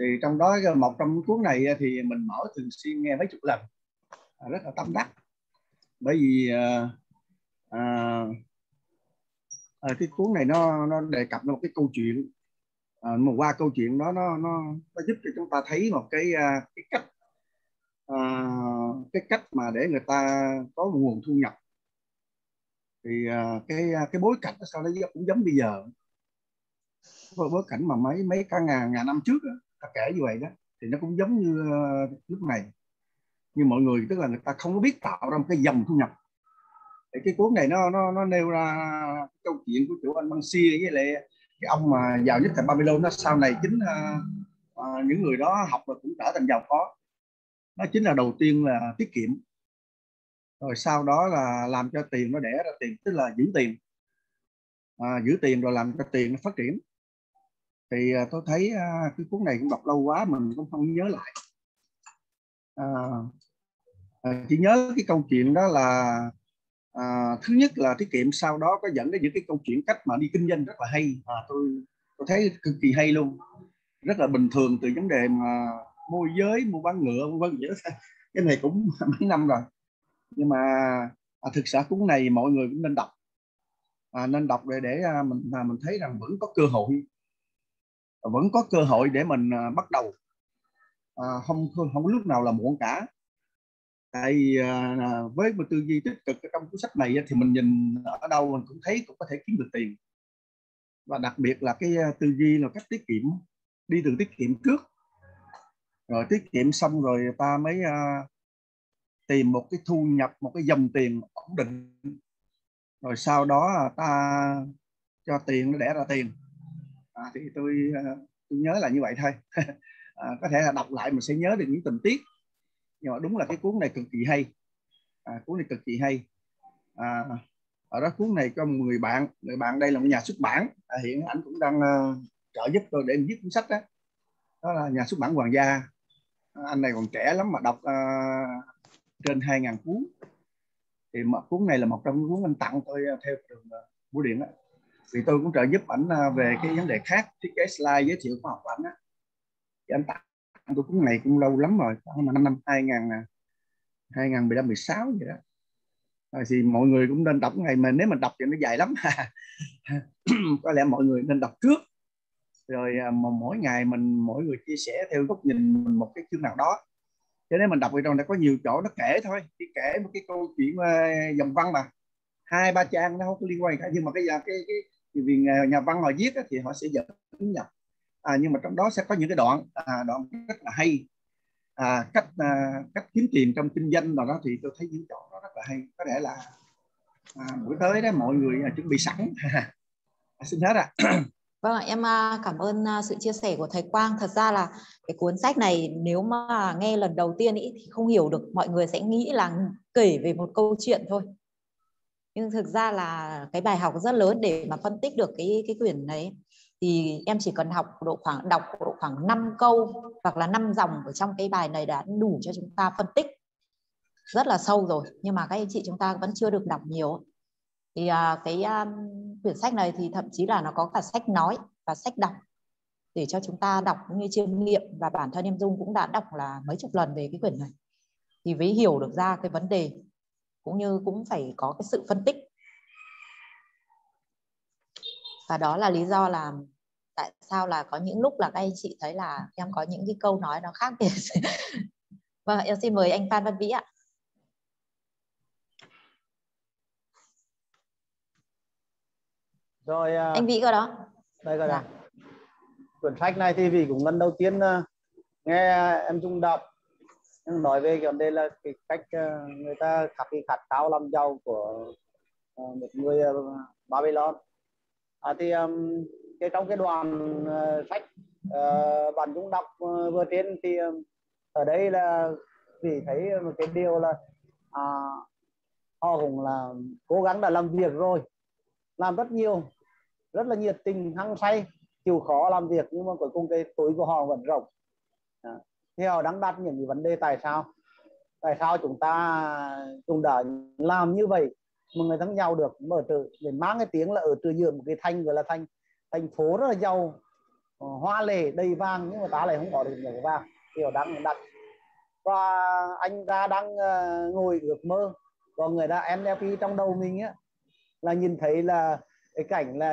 Thì trong đó một trong cuốn này thì mình mở thường xuyên nghe mấy chục lần. À, rất là tâm đắc. Bởi vì à, à, à, cái cuốn này nó nó đề cập một cái câu chuyện à, mà qua câu chuyện đó nó nó nó giúp cho chúng ta thấy một cái à, cái cách à, cái cách mà để người ta có một nguồn thu nhập. Thì à, cái à, cái bối cảnh sau đó cũng giống bây giờ. Bối cảnh mà mấy mấy cả ngàn ngàn năm trước đó, ta kể như vậy đó thì nó cũng giống như à, lúc này. Nhưng mọi người tức là người ta không có biết tạo ra một cái dòng thu nhập. Thì cái cuốn này nó nó nó nêu ra câu chuyện của chủ anh băng xia với lại cái ông mà giàu nhất tại Babylon nó sau này chính uh, uh, những người đó học rồi cũng trở thành giàu có. Nó chính là đầu tiên là tiết kiệm. Rồi sau đó là làm cho tiền nó đẻ ra tiền tức là giữ tiền. À, giữ tiền rồi làm cho tiền nó phát triển. Thì à, tôi thấy à, cái cuốn này cũng đọc lâu quá mình cũng không nhớ lại. À, à, chỉ nhớ cái câu chuyện đó là à, thứ nhất là tiết kiệm sau đó có dẫn đến những cái câu chuyện cách mà đi kinh doanh rất là hay. À, tôi tôi thấy cực kỳ hay luôn. Rất là bình thường từ vấn đề mà môi giới mua bán ngựa vân vân cái này cũng mấy năm rồi. Nhưng mà à, thực sự cuốn này mọi người cũng nên đọc. À, nên đọc để để à, mình à, mình thấy rằng vẫn có cơ hội. Vẫn có cơ hội để mình à, bắt đầu. À, không không không lúc nào là muộn cả tại à, với một tư duy tích cực trong cuốn sách này thì mình nhìn ở đâu mình cũng thấy cũng có thể kiếm được tiền. Và đặc biệt là cái ờ, tư duy là cách tiết kiệm đi từ tiết kiệm trước rồi tiết kiệm xong rồi ta mới uh, tìm một cái thu nhập một cái dòng tiền ổn định. Rồi sau đó ta cho tiền nó đẻ ra tiền. À, thì tôi uh, tôi nhớ là như vậy thôi. À, có thể là đọc lại mình sẽ nhớ được những tình tiết nhưng mà đúng là cái cuốn này cực kỳ hay. À, cuốn này cực kỳ hay. À, ở đó cuốn này có một người bạn người bạn đây là một nhà xuất bản. À, hiện anh cũng đang uh, trợ giúp tôi để viết cuốn sách đó. Đó là nhà xuất bản Hoàng gia. À, anh này còn trẻ lắm mà đọc uh, trên 2.000 cuốn. Thì mà cuốn này là một trong những cuốn anh tặng tôi ờ, theo trường uh, bưu điện đó. vì tôi cũng trợ giúp ảnh uh, về cái vấn đề khác. Thiết kế slide giới thiệu khoa học của ảnh á. Thì anh tặng tôi cuốn này cũng lâu lắm rồi khoảng năm năm 2000 2015 16 vậy đó. Rồi thì mọi người cũng nên đọc ngày mà nếu mình đọc thì nó dài lắm. Có lẽ mọi người nên đọc trước. Rồi à, mà mỗi ngày mình mỗi người chia sẻ theo góc nhìn mình một cái chương nào đó. Cho nên mình đọc ở trong này có nhiều chỗ nó kể thôi chỉ kể một cái câu chuyện à, dòng văn mà. Hai ba trang nó không có liên quan cả nhưng mà cái à, cái cái, cái vì nhà văn họ viết thì họ sẽ dẫn nhập à, nhưng mà trong đó sẽ có những cái đoạn à, đoạn rất là hay à, cách à, cách kiếm tiền trong kinh doanh và đó thì tôi thấy những chỗ đó rất là hay có thể là à, buổi tới đó mọi người à, chuẩn bị sẵn à, xin hết ạ vâng à. Vâng em cảm ơn à, sự chia sẻ của thầy Quang. Thật ra là cái cuốn sách này nếu mà nghe lần đầu tiên ý, thì không hiểu được, mọi người sẽ nghĩ là kể về một câu chuyện thôi. Nhưng thực ra là cái bài học rất lớn để mà phân tích được cái cái quyển đấy thì em chỉ cần học độ khoảng đọc độ khoảng 5 câu hoặc là 5 dòng ở trong cái bài này đã đủ cho chúng ta phân tích. Rất là sâu rồi nhưng mà các anh chị chúng ta vẫn chưa được đọc nhiều. Thì uh, cái um, quyển sách này thì thậm chí là nó có cả sách nói và sách đọc. Để cho chúng ta đọc cũng như chiêm nghiệm và bản thân em Dung cũng đã đọc là mấy chục lần về cái quyển này. Thì mới hiểu được ra cái vấn đề cũng như cũng phải có cái sự phân tích và đó là lý do là tại sao là có những lúc là các anh chị thấy là em có những cái câu nói nó khác biệt. Vâng em xin mời anh Phan Văn Vĩ ạ. Rồi uh, anh Vĩ cơ đó. đây rồi dạ. quyển sách này thì vì cũng lần đầu tiên uh, nghe em Dung đọc. Nói về cái vấn đề là cái cách uh, người ta khắc cái khát khao làm giàu của uh, một người uh, Babylon à, thì um, cái trong cái đoàn uh, ờ, sách uh, bạn Dung đọc uh, vừa trên thì um, ở đây là vì thấy một cái điều là à, họ cũng là cố gắng đã làm việc rồi làm rất nhiều rất là nhiệt tình hăng say chịu khó làm việc nhưng mà cuối cùng cái túi của họ vẫn rộng à. thì họ đang đặt những cái vấn đề tại sao tại sao chúng ta chúng đã làm như vậy mà người thắng giàu được mở từ để mang cái tiếng là ở từ giữa một cái thành gọi là thành thành phố rất là giàu. Ờ, hoa lệ đầy vàng nhưng mà ta lại không có được nhiều vàng. Thì đang đặt. Và anh ta đang uh, ngồi ước mơ. Còn người ta NLP trong đầu mình á là nhìn thấy là cái cảnh là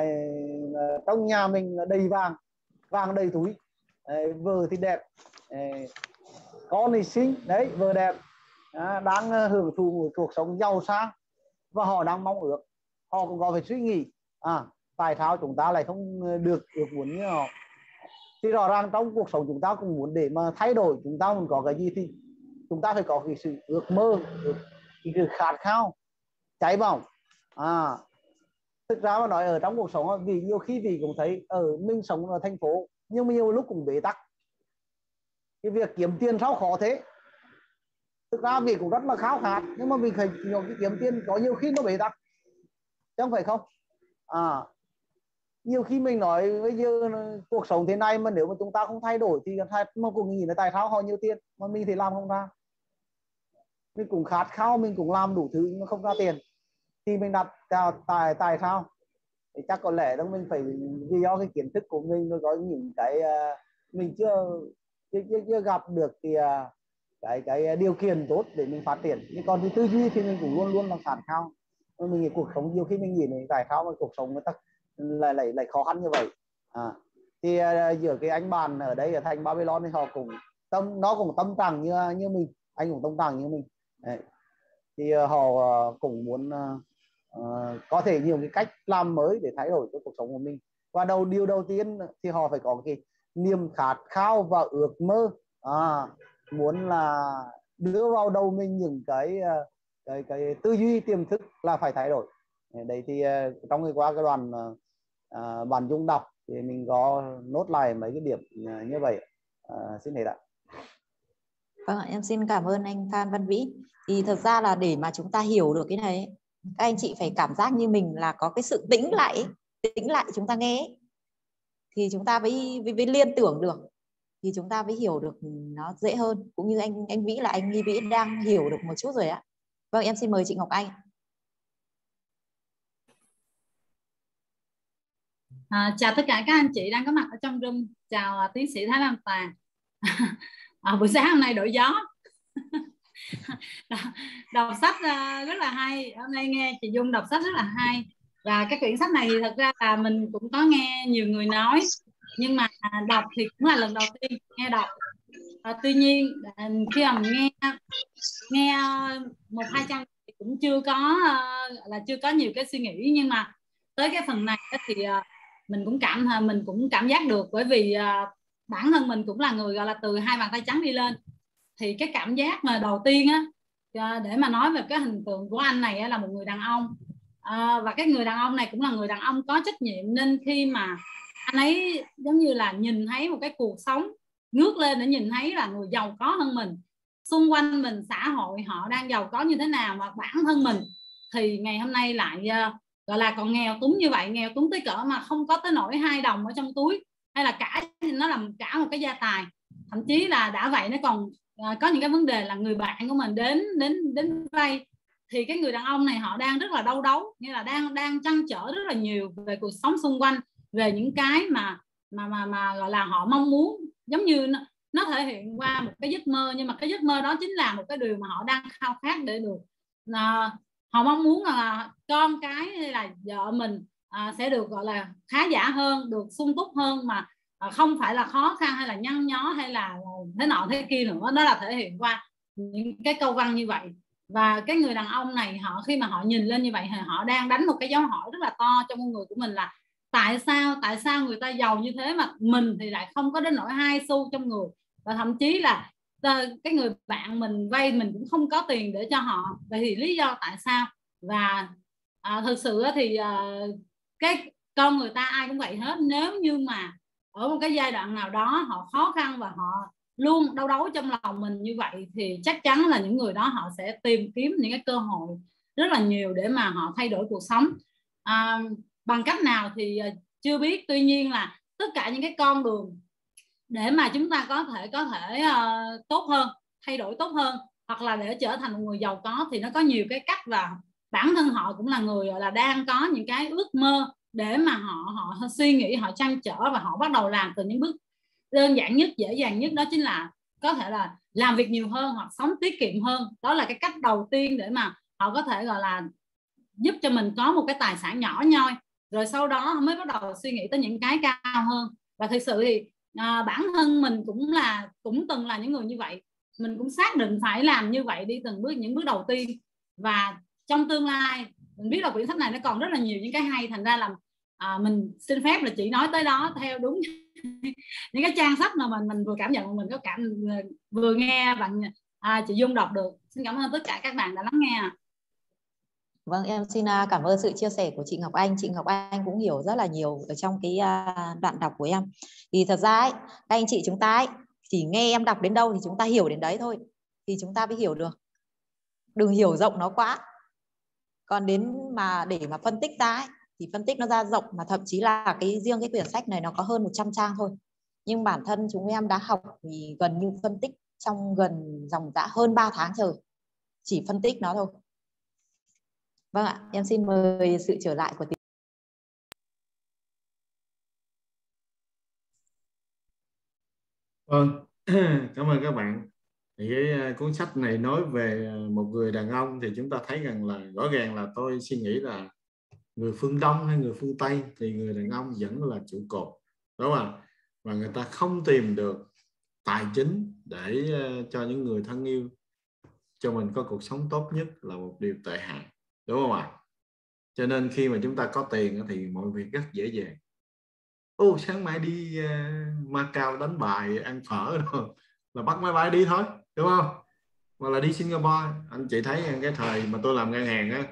ờ, trong nhà mình là đầy vàng vàng đầy túi. Đấy, vợ thì đẹp. Đấy, con thì xinh. Đấy vợ đẹp. À, đang hưởng thụ cuộc sống giàu sang và họ đang mong ước. Họ cũng có phải suy nghĩ à tại sao chúng ta lại không ờ, được ước muốn như họ? Thì rõ ràng trong cuộc sống chúng ta cũng muốn để mà thay đổi, chúng ta muốn có cái gì thì chúng ta phải có cái sự ước mơ cái sự khát khao, cháy bỏng. À thực ra mà nói ở trong cuộc sống vì nhiều khi vì cũng thấy ở mình sống ở thành phố, nhưng mà nhiều lúc cũng bế tắc. Cái việc kiếm tiền sao khó thế? Thực ra vì cũng rất là khao khát nhưng mà mình phải nhiều cái kiếm tiền có nhiều khi nó bế tắc. Chứ không phải không. À nhiều khi mình nói bây giờ cuộc sống thế này mà nếu mà chúng ta không thay đổi thì thật mà cũng nghĩ là tại sao họ nhiều tiền mà mình thì làm không ra. Mình cũng khát khao mình cũng làm đủ thứ nhưng mà không ra tiền. Thì mình đặt tại tại sao? Thì chắc có lẽ đó mình phải vì do cái kiến thức của mình nó có những cái uh, mình chưa chưa, chưa, chưa gặp được thì uh, cái cái à, điều kiện tốt để mình phát triển. Nhưng còn cái tư duy thì mình cũng luôn luôn là khát khao. Mình nghĩ cuộc sống nhiều khi mình nhìn này tại sao mà cuộc sống người ta lại lại lại khó khăn như vậy. À, thì uh, giữa cái anh bạn ở đây ở thành Babylon thì họ cũng tâm nó cũng tâm trạng như như mình. Anh cũng tâm trạng như mình. Đấy. thì uh, họ uh, cũng muốn uh, uh, có thể nhiều cái cách làm mới để thay đổi cho cuộc sống của mình. Và đầu điều đầu tiên thì họ phải có cái niềm khát khao và ước mơ. À, muốn là đưa vào đầu mình những cái ờ, cái cái tư duy tiềm thức là phải thay đổi. Ờ, đấy thì ờ, trong ngày qua cái đoàn à, bản dung đọc thì mình có nốt lại mấy cái điểm như vậy. À, xin hết ạ. Vâng em xin cảm ơn anh Phan Văn Vĩ. Thì thật ra là để mà chúng ta hiểu được cái này các anh chị phải cảm giác như mình là có cái sự tĩnh lại tĩnh lại chúng ta nghe thì chúng ta mới, mới, mới liên tưởng được thì chúng ta mới hiểu được nó dễ hơn. Cũng như anh anh Vĩ là anh Nghi Vĩ đang hiểu được một chút rồi ạ. Vâng em xin mời chị Ngọc Anh. À, chào tất cả các anh chị đang có mặt ở trong room. Chào uh, tiến sĩ Thái Lan Toàn. À, buổi sáng hôm nay đổi gió. Đọc sách uh, rất là hay. Hôm nay nghe chị Dung đọc sách rất là hay. Và cái quyển sách này thì thật ra là mình cũng có nghe nhiều người nói nhưng mà đọc thì cũng là lần đầu tiên nghe đọc. À, tuy nhiên à, khi mà nghe nghe một hai trang thì cũng chưa có ờ, là chưa có nhiều cái suy nghĩ. Nhưng mà tới cái phần này thì ờ, mình cũng cảm à, mình cũng cảm giác được. Bởi vì ờ, bản thân mình cũng là người gọi là từ hai bàn tay trắng đi lên. Thì cái cảm giác mà đầu tiên á để mà nói về cái hình tượng của anh này là một người đàn ông. À, và cái người đàn ông này cũng là người đàn ông có trách nhiệm. Nên khi mà anh ấy giống như là nhìn thấy một cái cuộc sống ngước lên để nhìn thấy là người giàu có hơn mình. Xung quanh mình xã hội họ đang giàu có như thế nào mà bản thân mình thì ngày hôm nay lại uh, gọi là còn nghèo túng như vậy nghèo túng tới cỡ mà không có tới nổi hai đồng ở trong túi hay là cả nó làm cả một cái gia tài. Thậm chí là đã vậy nó còn uh, có những cái vấn đề là người bạn của mình đến đến đến vay thì cái người đàn ông này họ đang rất là đau đấu như là đang đang trăn trở rất là nhiều về cuộc sống xung quanh về những cái mà mà mà mà gọi là họ mong muốn. Giống như nó, nó thể hiện qua một cái giấc mơ nhưng mà cái giấc mơ đó chính là một cái điều mà họ đang khao khát để được à, họ mong muốn là con cái hay là vợ mình à, sẽ được gọi là khá giả hơn được sung túc hơn mà à, không phải là khó khăn hay là nhăn nhó hay là à, thế nọ thế kia nữa. Đó là thể hiện qua những cái câu văn như vậy. Và cái người đàn ông này họ khi mà họ nhìn lên như vậy thì họ đang đánh một cái dấu hỏi rất là to trong con người của mình là tại sao? Tại sao người ta giàu như thế mà mình thì lại không có đến nỗi hai xu trong người? Và thậm chí là ờ, cái người bạn mình vay mình cũng không có tiền để cho họ. Vậy thì lý do tại sao? Và à, thực sự thì à, cái con người ta ai cũng vậy hết. Nếu như mà ở một cái giai đoạn nào đó họ khó khăn và họ luôn đau đấu trong lòng mình như vậy thì chắc chắn là những người đó họ sẽ tìm kiếm những cái cơ hội rất là nhiều để mà họ thay đổi cuộc sống. À, bằng cách nào thì ờ, chưa biết. Tuy nhiên là tất cả những cái con đường để mà chúng ta có thể có thể uh, tốt hơn thay đổi tốt hơn hoặc là để trở thành một người giàu có thì nó có nhiều cái cách và bản thân họ cũng là người là đang có những cái ước mơ để mà họ họ suy nghĩ họ trăn trở và họ bắt đầu làm từ những bước đơn giản nhất dễ dàng nhất đó chính là có thể là làm việc nhiều hơn hoặc sống tiết kiệm hơn. Đó là cái cách đầu tiên để mà họ có thể gọi là giúp cho mình có một cái tài sản nhỏ nhoi rồi sau đó mới bắt đầu suy nghĩ tới những cái cao hơn. Và thực sự thì à, bản thân mình cũng là cũng từng là những người như vậy. Mình cũng xác định phải làm như vậy đi từng bước những bước đầu tiên. Và trong tương lai mình biết là quyển sách này nó còn rất là nhiều những cái hay. Thành ra là à, mình xin phép là chỉ nói tới đó theo đúng những cái trang sách mà mình mình vừa cảm nhận mình có cảm à, vừa nghe bạn à, chị Dung đọc được. Xin cảm ơn tất cả các bạn đã lắng nghe Vâng, em xin à, cảm ơn sự chia sẻ của chị Ngọc Anh. Chị Ngọc Anh cũng hiểu rất là nhiều ở trong cái à, đoạn đọc của em. Thì thật ra ấy, các anh chị chúng ta ấy, chỉ nghe em đọc đến đâu thì chúng ta hiểu đến đấy thôi. thì chúng ta mới hiểu được đừng hiểu rộng nó quá còn đến mà để mà phân tích ra ấy, thì phân tích nó ra rộng mà thậm chí là cái riêng cái quyển sách này nó có hơn 100 trang thôi nhưng bản thân chúng em đã học thì gần như phân tích trong gần dòng dã hơn 3 tháng trời chỉ phân tích nó thôi vâng ạ, em xin mời sự trở lại của tiến vâng cảm ơn các bạn. Thì cái ờ, cuốn sách này nói về ờ, một người đàn ông thì chúng ta thấy rằng là rõ ràng là tôi suy nghĩ là người phương đông hay người phương tây thì người đàn ông vẫn là trụ cột, đúng không và người ta không tìm được tài chính để ờ, cho những người thân yêu cho mình có cuộc sống tốt nhất là một điều tệ hại đúng không ạ? Cho nên khi mà chúng ta có tiền thì mọi việc rất dễ dàng. Ô sáng mai đi uh, Macau đánh bài ăn phở rồi là bắt máy bay đi thôi đúng không? Hoặc là đi Singapore. Anh chị thấy cái thời mà tôi làm ngân hàng á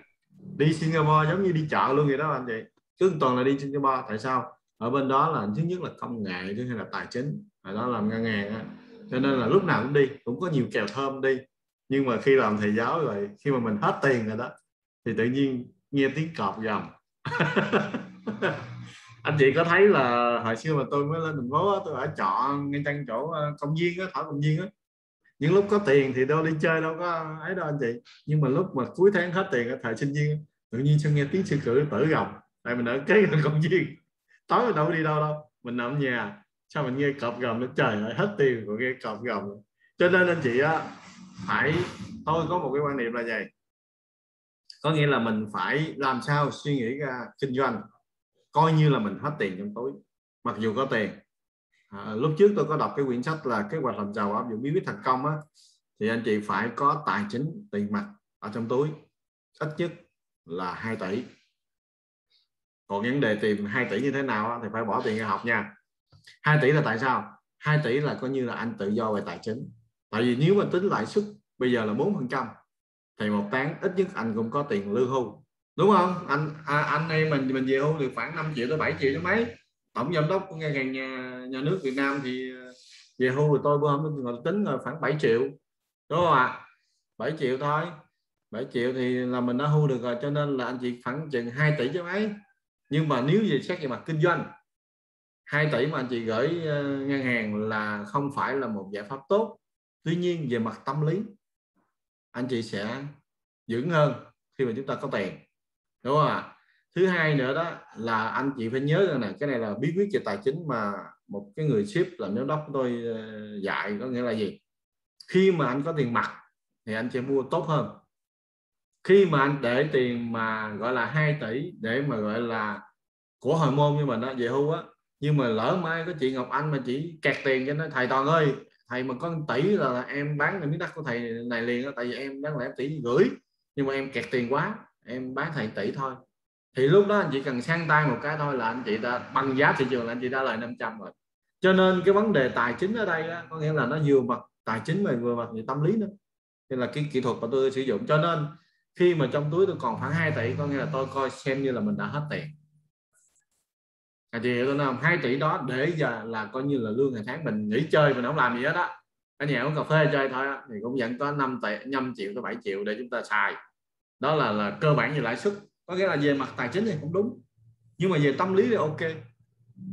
đi Singapore giống như đi chợ luôn vậy đó anh chị. Cứ toàn là đi Singapore. Tại sao? Ở bên đó là thứ nhất là công nghệ thứ hai là tài chính. Ở đó làm ngân hàng á. Cho nên là lúc nào cũng đi cũng có nhiều kèo thơm đi. Nhưng mà khi làm thầy giáo rồi khi mà mình hết tiền rồi đó thì tự nhiên nghe tiếng cọp gầm. Anh chị có thấy là hồi xưa mà tôi mới lên thành phố tôi ở trọ ngay chân chỗ ờ, công viên á, thảo công viên á. Những lúc có tiền thì đâu đi chơi đâu có ấy đâu anh chị. Nhưng mà lúc mà cuối tháng hết tiền ở thời sinh viên tự nhiên sao nghe tiếng sư cử tử gồng tại mình ở kế gần công viên. Tối mình đâu đi đâu đâu. Mình nằm nhà, sao mình nghe cọp gầm nó trời ơi, hết tiền rồi nghe cọp gầm. Cho nên anh chị á, phải, tôi có một cái quan niệm là vậy có nghĩa là mình phải làm sao suy nghĩ ra kinh doanh coi như là mình hết tiền trong túi mặc dù có tiền. À, lúc trước tôi có đọc cái quyển sách là kế hoạch làm giàu áp dụng bí quyết thành công á thì anh chị phải có tài chính tiền mặt ở trong túi ít nhất là 2 tỷ. Còn vấn đề tìm 2 tỷ như thế nào á, thì phải bỏ tiền ra học nha. 2 tỷ là tại sao? 2 tỷ là coi như là anh tự do về tài chính. Tại vì nếu mà tính lãi suất bây giờ là 4 phần trăm thì một tháng ít nhất anh cũng có tiền lương hưu. Đúng không? Anh à, anh em mình mình về hưu được khoảng 5 triệu tới 7 triệu cho mấy. Tổng giám đốc của ngân hàng nhà nhà nước Việt Nam thì à, về hưu rồi tôi bữa hôm ngồi tính là khoảng 7 triệu. Đúng không ạ? À? 7 triệu thôi. 7 triệu thì là mình đã hưu được rồi cho nên là anh chị khoảng chừng 2 tỷ cho mấy. Nhưng mà nếu về xét về mặt kinh doanh 2 tỷ mà anh chị gửi à, ngân hàng là không phải là một giải pháp tốt. Tuy nhiên về mặt tâm lý anh chị sẽ vững hơn khi mà chúng ta có tiền. Đúng không ạ? Thứ hai nữa đó là anh chị phải nhớ rằng là cái này là bí quyết về tài chính mà một cái người ship làm giám đốc của tôi ờ, dạy, có nghĩa là gì? Khi mà anh có tiền mặt thì anh sẽ mua tốt hơn. Khi mà anh để tiền mà gọi là 2 tỷ để mà gọi là của hồi môn như mình đó về hưu á, nhưng mà lỡ mai có chị Ngọc Anh mà chỉ kẹt tiền cho nó, thầy toàn ơi thầy mà có tỷ là, là em bán miếng đất của thầy này liền đó tại vì em đáng lẽ tỷ gửi nhưng mà em kẹt tiền quá em bán thầy tỷ thôi. Thì lúc đó anh chỉ cần sang tay một cái thôi là anh chị đã bằng giá thị trường là anh chị đã lời 500 rồi. Cho nên cái vấn đề tài chính ở đây đó, có nghĩa là nó vừa mặt tài chính mà vừa mặt về tâm lý nữa. Nên là cái kỹ thuật mà tôi sử dụng. Cho nên khi mà trong túi tôi còn khoảng 2 tỷ có nghĩa là tôi coi xem như là mình đã hết tiền. À, chị hiểu tôi nói không? 2 tỷ đó để giờ là coi như là lương hàng tháng mình nghỉ chơi mình không làm gì hết đó ở nhà uống cà phê chơi thôi đó, thì cũng vẫn có 5 tỷ 5 triệu tới 7 triệu để chúng ta xài. Đó là là cơ bản về lãi suất. Có nghĩa là về mặt tài chính thì cũng đúng. Nhưng mà về tâm lý thì ok.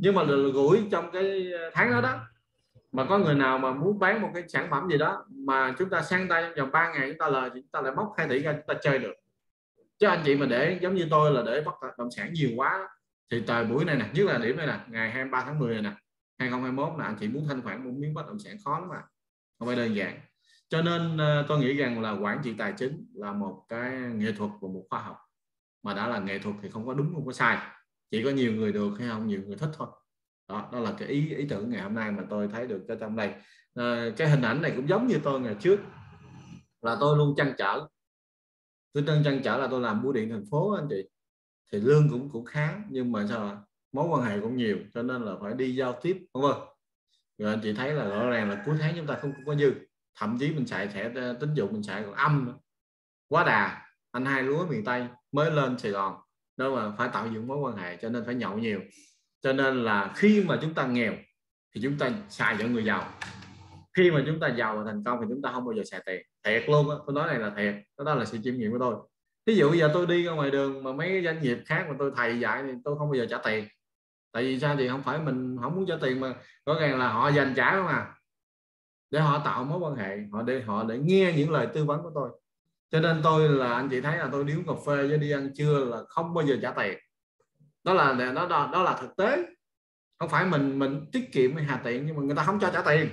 Nhưng mà là gửi trong cái tháng đó đó mà có người nào mà muốn bán một cái sản phẩm gì đó mà chúng ta sang tay trong vòng 3 ngày chúng ta lời chúng ta lại móc hai tỷ ra chúng ta chơi được. Chứ anh chị mà để giống như tôi là để bất động sản nhiều quá thì tại buổi này nè nhất là điểm này nè ngày 23 tháng 10 này nè 2021 là anh chị muốn thanh khoản muốn miếng bất động sản khó lắm mà không phải đơn giản. Cho nên ờ, tôi nghĩ rằng là quản trị tài chính là một cái nghệ thuật và một khoa học. Mà đã là nghệ thuật thì không có đúng không có sai. Chỉ có nhiều người được hay không nhiều người thích thôi. Đó đó là cái ý ý tưởng ngày hôm nay mà tôi thấy được cho trong đây. À, cái hình ảnh này cũng giống như tôi ngày trước. Là tôi luôn chăn trở. Tôi chân chăn trở là tôi làm bưu điện thành phố anh chị thì lương cũng cũng khá nhưng mà sao mối quan hệ cũng nhiều cho nên là phải đi giao tiếp đúng không rồi anh chị thấy là rõ ràng là cuối tháng chúng ta không, không có dư. Thậm chí mình xài thẻ ờ, tín dụng mình xài còn âm nữa. quá đà anh hai lúa miền tây mới lên sài gòn. Đó mà phải tạo dựng mối quan hệ cho nên phải nhậu nhiều. Cho nên là khi mà chúng ta nghèo thì chúng ta xài cho người giàu. Khi mà chúng ta giàu và thành công thì chúng ta không bao giờ xài tiền. Thiệt luôn á tôi nói này là thiệt đó là sự chiêm nghiệm của tôi ví dụ bây giờ tôi đi ra ngoài đường mà mấy cái doanh nghiệp khác mà tôi thầy dạy thì tôi không bao giờ trả tiền. Tại vì sao? Thì không phải mình không muốn trả tiền mà rõ ràng là họ dành trả không à. Để họ tạo mối quan hệ họ để họ để nghe những lời tư vấn của tôi. Cho nên tôi là anh chị thấy là tôi đi uống cà phê với đi ăn trưa là không bao giờ trả tiền. Đó là đó đó, đó là thực tế. Không phải mình mình tiết kiệm hay hà tiện nhưng mà người ta không cho trả tiền.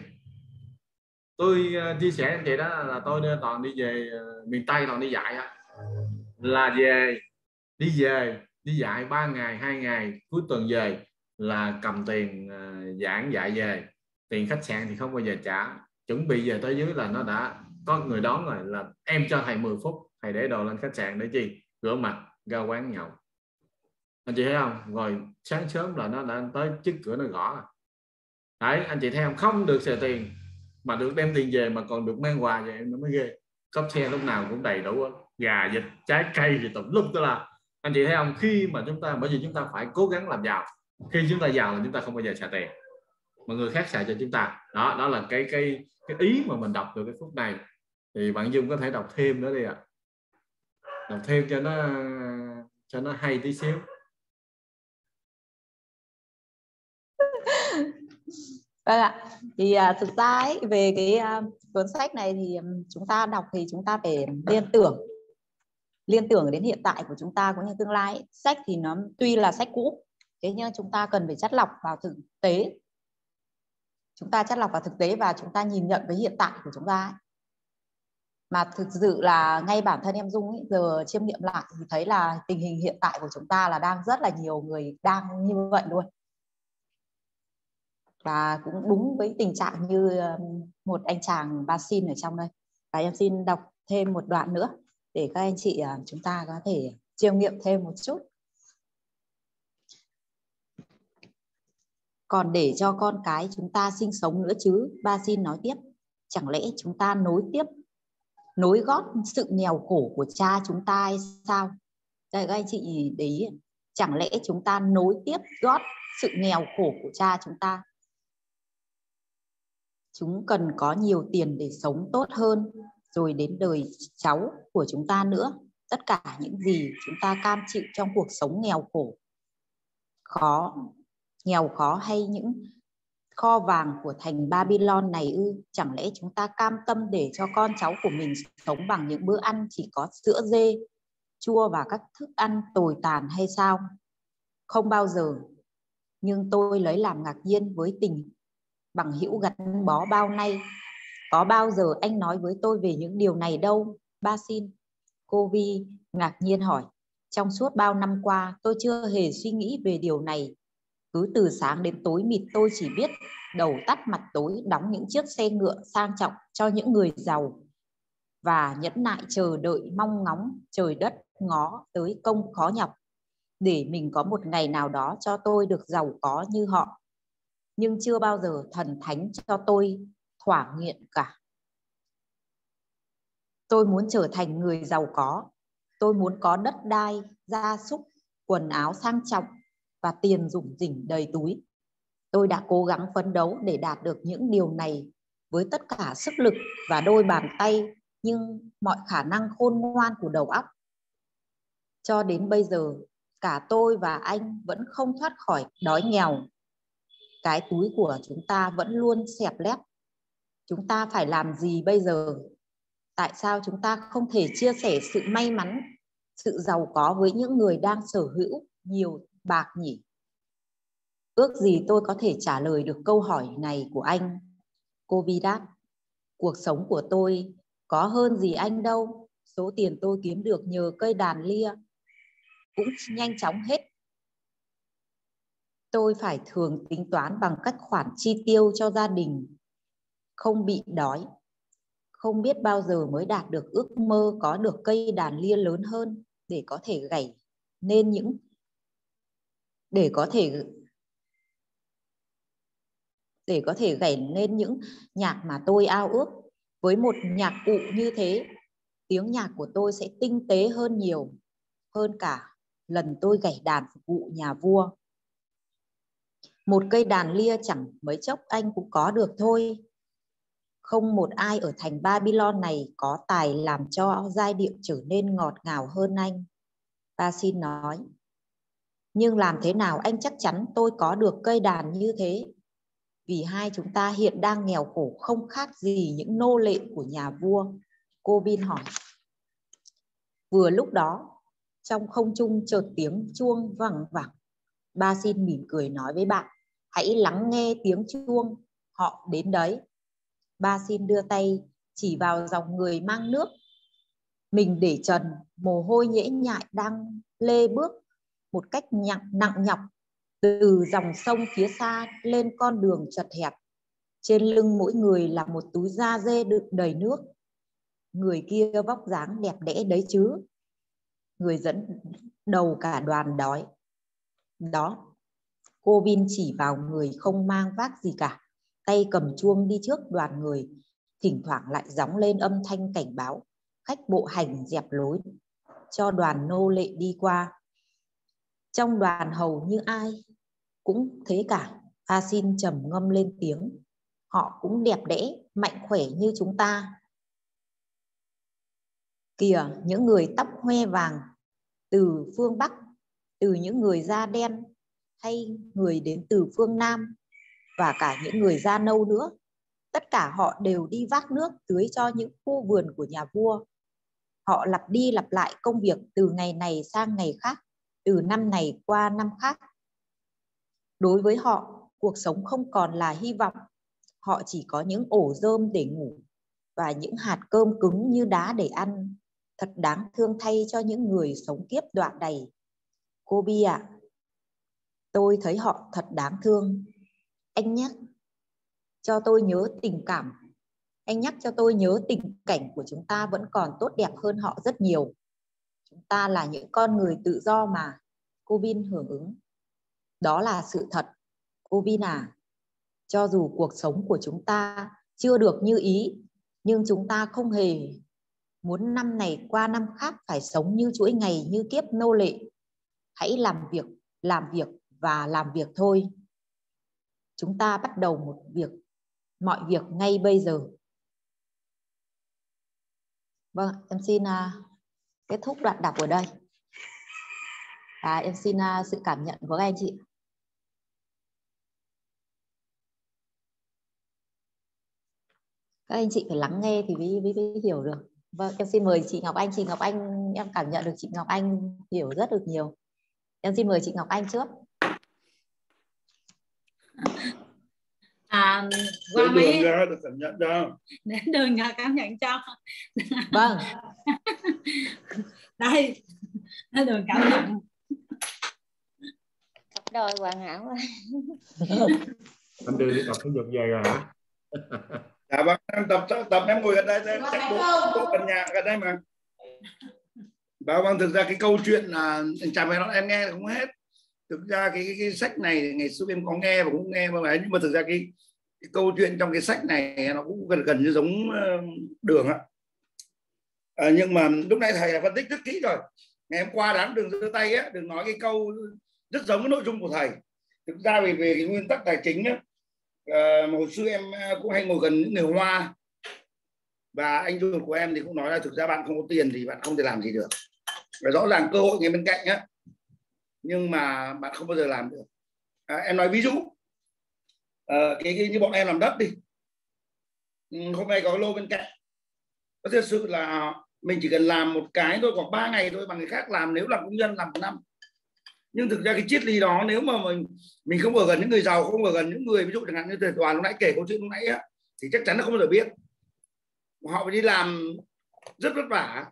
Tôi uh, chia sẻ anh chị đó là tôi toàn đi về uh, miền tây toàn đi dạy là về. Đi về, đi dạy ba ngày, hai ngày, cuối tuần về là cầm tiền ờ, giảng dạy về. Tiền khách sạn thì không bao giờ trả. Chuẩn bị về tới dưới là nó đã có người đón rồi, là em cho thầy 10 phút, thầy để đồ lên khách sạn để chi? Rửa mặt, ra quán nhậu. Anh chị thấy không? Rồi sáng sớm là nó đã tới trước cửa nó gõ. Đấy, anh chị thấy không? Không được xài tiền. Mà được đem tiền về mà còn được mang quà về, nó mới ghê. Cốc xe lúc nào cũng đầy đủ gà vịt trái cây gì tùm lum tức là anh chị thấy không? Khi mà chúng ta bởi vì chúng ta phải cố gắng làm giàu. Khi chúng ta giàu là chúng ta không bao giờ xài tiền. Mà người khác xài cho chúng ta. Đó đó là cái cái cái ý mà mình đọc được cái phút này. Thì bạn dung có thể đọc thêm nữa đi ạ. À. đọc thêm cho nó cho nó hay tí xíu. Vâng ạ. Thì à, thực ra ấy, về cái uh, cuốn sách này thì um, chúng ta đọc thì chúng ta phải liên tưởng liên tưởng đến hiện tại của chúng ta cũng như tương lai ấy. sách thì nó tuy là sách cũ thế nhưng chúng ta cần phải chất lọc vào thực tế chúng ta chất lọc vào thực tế và chúng ta nhìn nhận với hiện tại của chúng ta ấy. mà thực sự là ngay bản thân em Dung ấy, giờ chiêm nghiệm lại thì thấy là tình hình hiện tại của chúng ta là đang rất là nhiều người đang như vậy luôn và cũng đúng với tình trạng như một anh chàng ba xin ở trong đây và em xin đọc thêm một đoạn nữa để các anh chị à, chúng ta có thể chiêm nghiệm thêm một chút. Còn để cho con cái chúng ta sinh sống nữa chứ, ba xin nói tiếp. Chẳng lẽ chúng ta nối tiếp, nối gót sự nghèo khổ của cha chúng ta hay sao? Đây, các anh chị để ý. Chẳng lẽ chúng ta nối tiếp gót sự nghèo khổ của cha chúng ta? Chúng cần có nhiều tiền để sống tốt hơn rồi đến đời cháu của chúng ta nữa. Tất cả những gì chúng ta cam chịu trong cuộc sống nghèo khổ, khó, nghèo khó hay những kho vàng của thành Babylon này ư, chẳng lẽ chúng ta cam tâm để cho con cháu của mình sống bằng những bữa ăn chỉ có sữa dê, chua và các thức ăn tồi tàn hay sao? Không bao giờ. Nhưng tôi lấy làm ngạc nhiên với tình bằng hữu gắn bó bao nay. Có bao giờ anh nói với tôi về những điều này đâu, ba xin. Cô Vi ngạc nhiên hỏi. Trong suốt bao năm qua tôi chưa hề suy nghĩ về điều này. Cứ từ sáng đến tối mịt tôi chỉ biết đầu tắt mặt tối đóng những chiếc xe ngựa sang trọng cho những người giàu và nhẫn nại chờ đợi mong ngóng trời đất ngó tới công khó nhọc để mình có một ngày nào đó cho tôi được giàu có như họ nhưng chưa bao giờ thần thánh cho tôi thỏa nguyện cả. Tôi muốn trở thành người giàu có. Tôi muốn có đất đai, gia súc, quần áo sang trọng và tiền dùng dỉnh đầy túi. Tôi đã cố gắng phấn đấu để đạt được những điều này với tất cả sức lực và đôi bàn tay nhưng mọi khả năng khôn ngoan của đầu óc. Cho đến bây giờ, cả tôi và anh vẫn không thoát khỏi đói nghèo cái túi của chúng ta vẫn luôn xẹp lép chúng ta phải làm gì bây giờ? Tại sao chúng ta không thể chia sẻ sự may mắn, sự giàu có với những người đang sở hữu nhiều bạc nhỉ? Ước gì tôi có thể trả lời được câu hỏi này của anh. Cô vi đáp, cuộc sống của tôi có hơn gì anh đâu. Số tiền tôi kiếm được nhờ cây đàn lia cũng nhanh chóng hết. Tôi phải thường tính toán bằng cách khoản chi tiêu cho gia đình không bị đói, không biết bao giờ mới đạt được ước mơ có được cây đàn lia lớn hơn để có thể gảy nên những, để có thể, để có thể gảy nên những nhạc mà tôi ao ước. Với một nhạc cụ như thế, tiếng nhạc của tôi sẽ tinh tế hơn nhiều, hơn cả lần tôi gảy đàn phục vụ nhà vua. Một cây đàn lia chẳng mấy chốc anh cũng có được thôi không một ai ở thành Babylon này có tài làm cho giai điệu trở nên ngọt ngào hơn anh. Basin nói. Nhưng làm thế nào anh chắc chắn tôi có được cây đàn như thế? Vì hai chúng ta hiện đang nghèo khổ không khác gì những nô lệ của nhà vua. Cô Bin hỏi. Vừa lúc đó, trong không trung chợt tiếng chuông vẳng vẳng. Ba xin mỉm cười nói với bạn, hãy lắng nghe tiếng chuông, họ đến đấy. Ba xin đưa tay chỉ vào dòng người mang nước. Mình để trần, mồ hôi nhễ nhại đang lê bước một cách nặng, nặng nhọc từ dòng sông phía xa lên con đường chật hẹp. Trên lưng mỗi người là một túi da dê đựng đầy nước. Người kia vóc dáng đẹp đẽ đấy chứ. Người dẫn đầu cả đoàn đói. Đó, cô Vin chỉ vào người không mang vác gì cả. Tay cầm chuông đi trước đoàn người. Thỉnh thoảng lại gióng lên âm thanh cảnh báo. Khách bộ hành dẹp lối. Cho đoàn nô lệ đi qua trong đoàn hầu như ai cũng thế cả, a xin trầm ngâm lên tiếng, họ cũng đẹp đẽ, mạnh khỏe như chúng ta kìa, những người tóc hoe vàng, từ phương bắc, từ những người da đen, hay người đến từ phương nam và cả những người da nâu nữa tất cả họ đều đi vác nước tưới cho những khu vườn của nhà vua họ lặp đi lặp lại công việc từ ngày này sang ngày khác từ năm này qua năm khác. Đối với họ, cuộc sống không còn là hy vọng. Họ chỉ có những ổ rơm để ngủ và những hạt cơm cứng như đá để ăn. Thật đáng thương thay cho những người sống kiếp đoạn đầy. Cô Bi ạ, à, tôi thấy họ thật đáng thương. Anh nhắc cho tôi nhớ tình cảm. Anh nhắc cho tôi nhớ tình cảnh của chúng ta vẫn còn tốt đẹp hơn họ rất nhiều. Chúng ta là những con người tự do mà, cô Vin hưởng ứng. Đó là sự thật. Cô Vin à cho dù cuộc sống của chúng ta chưa được như ý, nhưng chúng ta không hề muốn năm này qua năm khác phải sống như chuỗi ngày, như kiếp nô lệ. Hãy làm việc làm việc và làm việc thôi chúng ta bắt đầu một việc mọi việc ngay bây giờ. Vâng em xin uh, kết thúc đoạn đọc ở đây. Và em xin uh, sự cảm nhận của các anh chị các anh chị phải lắng nghe thì mới, mới, mới hiểu được. Vâng em xin mời chị Ngọc Anh. Chị Ngọc Anh em cảm nhận được chị Ngọc Anh hiểu rất được nhiều. Em xin mời chị Ngọc Anh trước à qua mấy đường ra được cảm nhận cho đến đường ra cảm nhận cho. Vâng. Đây đến đường cảm nhận. Cặp đôi hoàn hảo anh đưa đi tập thể dục về rồi. Hả dạ vâng em tập tập em ngồi gần đây em chạy bộ bộ gần nhà gần đây mà. Và vâng thực ra cái câu chuyện là chả phải nói em nghe không hết thực ra cái, cái, cái sách này ngày xưa em có nghe và cũng nghe mà nhưng mà thực ra cái, cái câu chuyện trong cái sách này nó cũng gần gần như giống ờ, đường ạ. À, nhưng mà lúc nãy thầy phân tích rất kỹ rồi. Ngày hôm qua đáng đừng giơ tay á đừng nói cái câu rất giống với nội dung của thầy. Thực ra về về cái nguyên tắc tài chính á à, hồi xưa em cũng hay ngồi gần những người hoa. Và anh ruột của em thì cũng nói là thực ra bạn không có tiền thì bạn không thể làm gì được. Và rõ ràng cơ hội ngay bên cạnh á nhưng mà bạn không bao giờ làm được. À, em nói ví dụ. À, cái, cái như bọn em làm đất đi. Ừ, hôm nay có lô bên cạnh. Có thật sự là mình chỉ cần làm một cái thôi khoảng 3 ngày thôi bằng người khác làm nếu làm công nhân làm một năm. Nhưng thực ra cái triết lý đó nếu mà mình mình không ở gần những người giàu không ở gần những người ví dụ chẳng hạn như thầy toàn lúc nãy kể câu chuyện lúc nãy á, thì chắc chắn là không bao giờ biết. Họ phải đi làm rất vất vả.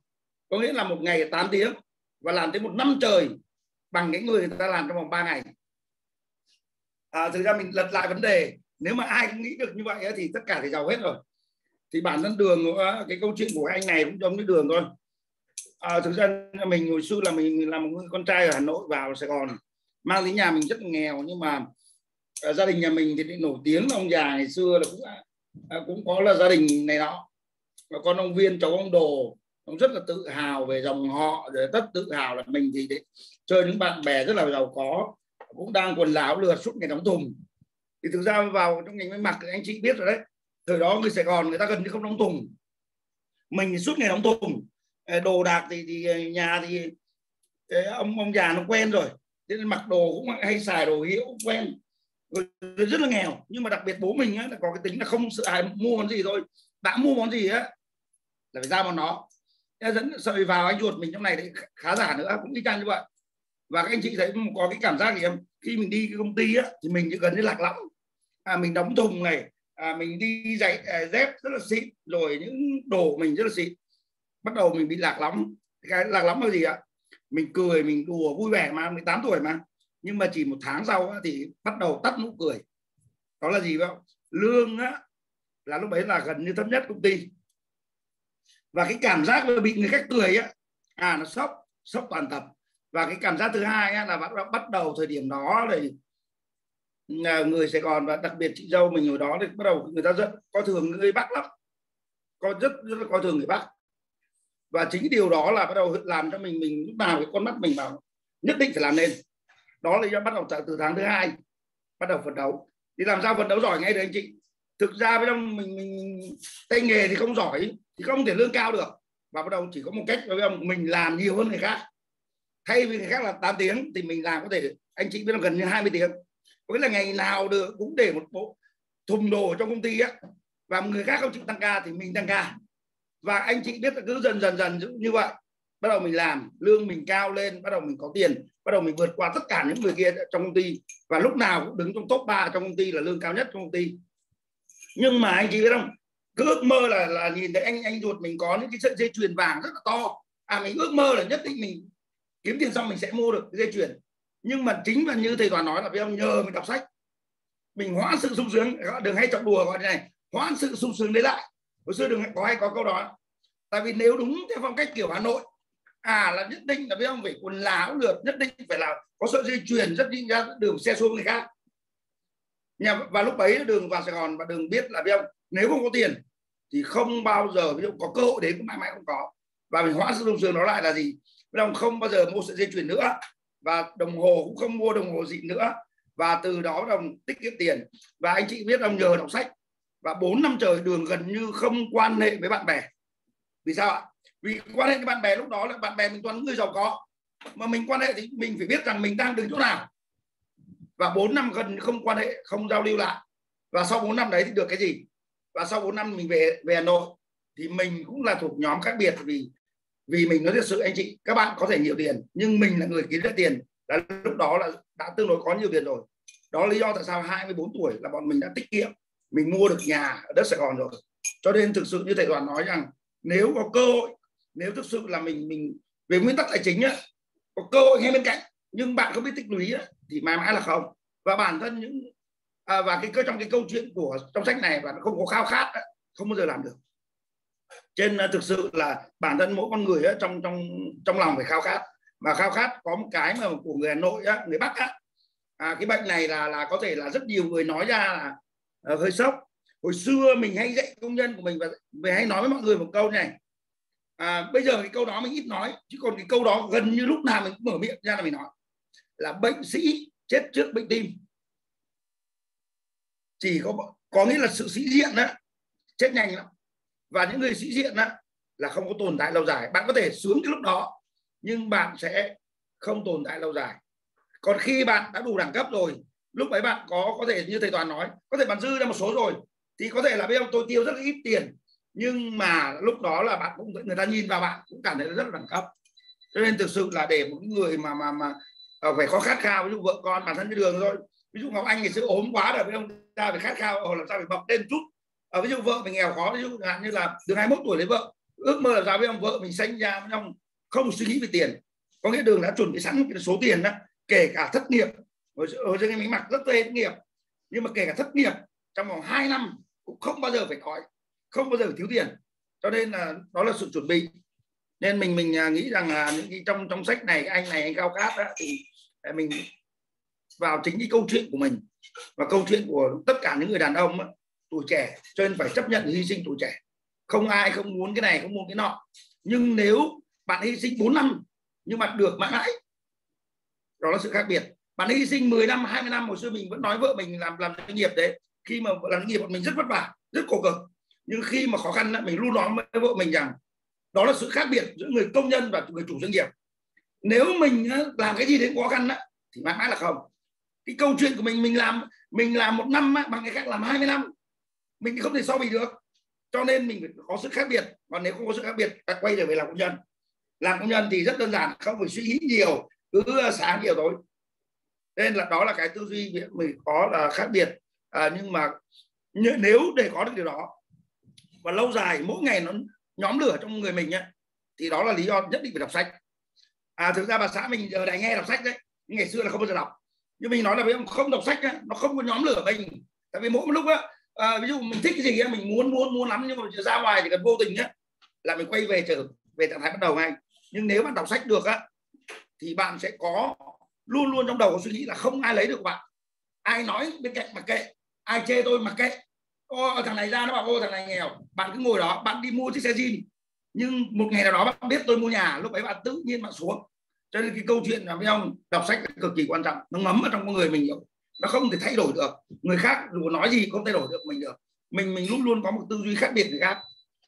Có nghĩa là một ngày 8 tiếng và làm tới một năm trời bằng cái người người ta làm trong vòng 3 ngày. À, thực ra mình lật lại vấn đề nếu mà ai cũng nghĩ được như vậy thì tất cả thì giàu hết rồi. Thì bản thân đường cái câu chuyện của anh này cũng giống như đường thôi. À, thực ra mình hồi xưa là mình là một con trai ở Hà Nội vào Sài Gòn mang đến nhà mình rất nghèo nhưng mà à, gia đình nhà mình thì nổi tiếng. Ông già ngày xưa là cũng à, cũng có là gia đình này nọ. Và con ông viên cháu ông đồ ông rất là tự hào về dòng họ rồi rất tự hào là mình thì chơi những bạn bè rất là giàu có cũng đang quần lão lừa suốt ngày đóng thùng. Thì thực ra vào trong ngành may mặc anh chị biết rồi đấy thời đó người Sài Gòn người ta gần như không đóng thùng. Mình suốt ngày đóng thùng. Ờ, đồ đạc thì, thì nhà thì ờ, ông ông già nó quen rồi nên mặc đồ cũng hay xài đồ hiệu quen. Rất là nghèo nhưng mà đặc biệt bố mình á, là có cái tính là không sợ ai mua món gì thôi. Đã mua món gì á là phải ra món nó dẫn sợi vào anh ruột mình trong này thì khá giả nữa cũng y chang như vậy và các anh chị thấy có cái cảm giác gì em khi mình đi cái công ty á thì mình gần như lạc lõng. À, mình đóng thùng này à, mình đi giày à, dép rất là xịn rồi những đồ mình rất là xịn. Bắt đầu mình bị lạc lõng. Cái lạc lõng là gì ạ? Mình cười mình đùa vui vẻ mà 18 tuổi mà. Nhưng mà chỉ một tháng sau thì bắt đầu tắt nụ cười. Đó là gì không? Lương á là lúc đấy là gần như thấp nhất công ty. Và cái cảm giác bị người khác cười á à nó sốc sốc toàn tập và cái cảm giác thứ hai ấy, là bắt bắt đầu thời điểm đó thì à, người Sài Gòn và đặc biệt chị dâu mình hồi đó thì bắt đầu người ta rất coi thường người Bắc lắm. Coi rất rất là coi thường người Bắc. Và chính cái điều đó là bắt đầu làm cho mình mình lúc nào cái con mắt mình bảo nhất định phải làm nên. Đó là do bắt đầu từ tháng thứ hai bắt đầu phấn đấu. Thì làm sao phấn đấu giỏi ngay được anh chị? Thực ra với ông mình mình tay nghề thì không giỏi thì không thể lương cao được. Và bắt đầu chỉ có một cách là mình làm nhiều hơn người khác thay vì người khác là 8 tiếng thì mình làm có thể anh chị biết là gần như 20 tiếng. Có nghĩa là ngày nào được cũng để một bộ thùng đồ trong công ty á. Và người khác không chịu tăng ca thì mình tăng ca. Và anh chị biết là cứ dần dần dần như vậy. Bắt đầu mình làm, lương mình cao lên, bắt đầu mình có tiền, bắt đầu mình vượt qua tất cả những người kia trong công ty. Và lúc nào cũng đứng trong top 3 trong công ty là lương cao nhất trong công ty. Nhưng mà anh chị biết không? Cứ ước mơ là là nhìn thấy anh anh ruột mình có những cái sợi dây chuyền vàng rất là to. À mình ước mơ là nhất định mình kiếm tiền xong mình sẽ mua được dây chuyền. Nhưng mà chính là như thầy toàn nói là bây giờ nhờ mình đọc sách. Mình hoãn sự sung sướng. Đừng hay chọc đùa gọi này. Hoãn sự sung sướng đấy lại. Hồi xưa đừng có hay có câu đó. Tại vì nếu đúng theo phong cách kiểu hà nội à là nhất định là biết ông phải quần láo lượt, nhất định phải là có sợi dây chuyền rất đi ra đường xe xuống người khác. Nhà, và lúc ấy đường vào sài gòn và đường biết là biết ông nếu không có tiền thì không bao giờ, ví dụ có cơ hội đến cũng mãi mãi không có. Và mình hoãn sự sung sướng nó lại là gì? Biết không không bao giờ mua sợi dây chuyền nữa. Và đồng hồ cũng không mua đồng hồ gì nữa. Và từ đó đồng tích kiệm tiền. Và anh chị biết ông nhờ đọc sách. Và 4 năm trời đường gần như không quan hệ với bạn bè. Vì sao ạ? Vì quan hệ với bạn bè lúc đó là bạn bè mình toàn người giàu có. Mà mình quan hệ thì mình phải biết rằng mình đang đứng chỗ nào. Và 4 năm gần không quan hệ, không giao lưu lại. Và sau 4 năm đấy thì được cái gì? Và sau 4 năm mình về về Hà Nội thì mình cũng là thuộc nhóm khác biệt vì vì mình nói thật sự anh chị các bạn có thể nhiều tiền nhưng mình là người kiếm ra tiền. Là lúc đó là đã tương đối có nhiều tiền rồi. Đó là lý do tại sao 24 tuổi là bọn mình đã tiết kiệm. Mình mua được nhà ở đất Sài Gòn rồi. Cho nên thực sự như thầy đoàn nói rằng nếu có cơ hội nếu thực sự là mình mình về nguyên tắc tài chính á có cơ hội ngay bên cạnh nhưng bạn không biết tích lũy á, thì mãi mãi là không. Và bản thân những à, và cái trong cái câu chuyện của trong sách này và không có khao khát á, không bao giờ làm được trên à, thực sự là bản thân mỗi con người ấy, trong trong trong lòng phải khao khát. Mà khao khát có một cái mà của người Hà Nội á, người Bắc á, à, cái bệnh này là là có thể là rất nhiều người nói ra là uh, hơi sốc. Hồi xưa mình hay dạy công nhân của mình và mình hay nói với mọi người một câu này. À, bây giờ cái câu đó mình ít nói chứ còn cái câu đó gần như lúc nào mình cũng mở miệng ra là mình nói. Là bệnh sĩ chết trước bệnh tim. Chỉ có có nghĩa là sự sĩ diện đó chết nhanh lắm và những người sĩ diện đó là không có tồn tại lâu dài. Bạn có thể xuống cái lúc đó, nhưng bạn sẽ không tồn tại lâu dài. Còn khi bạn đã đủ đẳng cấp rồi, lúc ấy bạn có có thể, như thầy toàn nói, có thể bạn dư ra một số rồi, thì có thể là bây giờ tôi tiêu rất là ít tiền, nhưng mà lúc đó là bạn cũng, người ta nhìn vào bạn cũng cảm thấy rất là đẳng cấp. Cho nên thực sự là để một người mà mà mà ờ, phải có khát khao, ví dụ vợ con bản thân như đường thôi ví dụ ngọc anh thì xưa ốm quá rồi ông ta phải khát khao làm sao phải mập lên chút? Ở ví dụ vợ mình nghèo khó ví dụ như là từ 21 tuổi lấy vợ ước mơ là ra với ông vợ mình sinh ra với ông không suy nghĩ về tiền. Có nghĩa đường đã chuẩn bị sẵn cái số tiền đó kể cả thất nghiệp hồi hồi cái mình mặc rất tê thất nghiệp nhưng mà kể cả thất nghiệp trong vòng 2 năm cũng không bao giờ phải có không bao giờ phải thiếu tiền. Cho nên là đó là sự chuẩn bị. Nên mình mình à, nghĩ rằng là những cái trong trong sách này anh này anh cao cát đó, thì à, mình vào chính cái câu chuyện của mình và câu chuyện của tất cả những người đàn ông đó, tuổi trẻ, cho nên phải chấp nhận hy sinh tuổi trẻ. Không ai không muốn cái này, không muốn cái nọ. Nhưng nếu bạn hy sinh 4 năm, nhưng mà được mãi mãi, đó là sự khác biệt. Bạn hy sinh 10 năm 20 năm, hồi xưa mình vẫn nói vợ mình làm làm doanh nghiệp đấy. Khi mà làm doanh nghiệp bọn mình rất vất vả, rất khổ cực. Nhưng khi mà khó khăn mình luôn nói với vợ mình rằng, đó là sự khác biệt giữa người công nhân và người chủ doanh nghiệp. Nếu mình làm cái gì đến khó khăn thì mãi mãi là không. Cái câu chuyện của mình mình làm mình làm một năm bằng người khác làm 20 năm mình không thể so bì được. Cho nên mình phải có sự khác biệt. Còn nếu không có sự khác biệt ta quay trở về làm công nhân. Làm công nhân thì rất đơn giản không phải suy nghĩ nhiều cứ sáng chiều tối nên là đó là cái tư duy mình có là khác biệt. À, nhưng mà nếu để có được điều đó và lâu dài mỗi ngày nó nhóm lửa trong người mình ấy, thì đó là lý do nhất định phải đọc sách. À thực ra bà xã mình giờ này nghe đọc sách đấy. Ngày xưa là không bao giờ đọc. Nhưng mình nói là với ông không đọc sách ấy, nó không có nhóm lửa mình. Tại vì mỗi một lúc á à, ví dụ mình thích cái gì á, mình muốn muốn muốn lắm nhưng mà ra ngoài thì cần vô tình á là mình quay về trở về trạng thái bắt đầu ngay. Nhưng nếu bạn đọc sách được á thì bạn sẽ có luôn luôn trong đầu có suy nghĩ là không ai lấy được bạn. Ai nói bên cạnh mặc kệ ai chê tôi mặc kệ. Ô thằng này ra nó bảo ô thằng này nghèo. Bạn cứ ngồi đó bạn đi mua chiếc xe jean. Nhưng một ngày nào đó bạn biết tôi mua nhà lúc ấy bạn tự nhiên bạn xuống. Cho nên cái câu chuyện là với ông đọc sách cực kỳ quan trọng. Nó ngấm ở trong con người mình nó không thể thay đổi được. Người khác dù nói gì không thay đổi được mình được. Mình mình luôn luôn có một tư duy khác biệt người khác.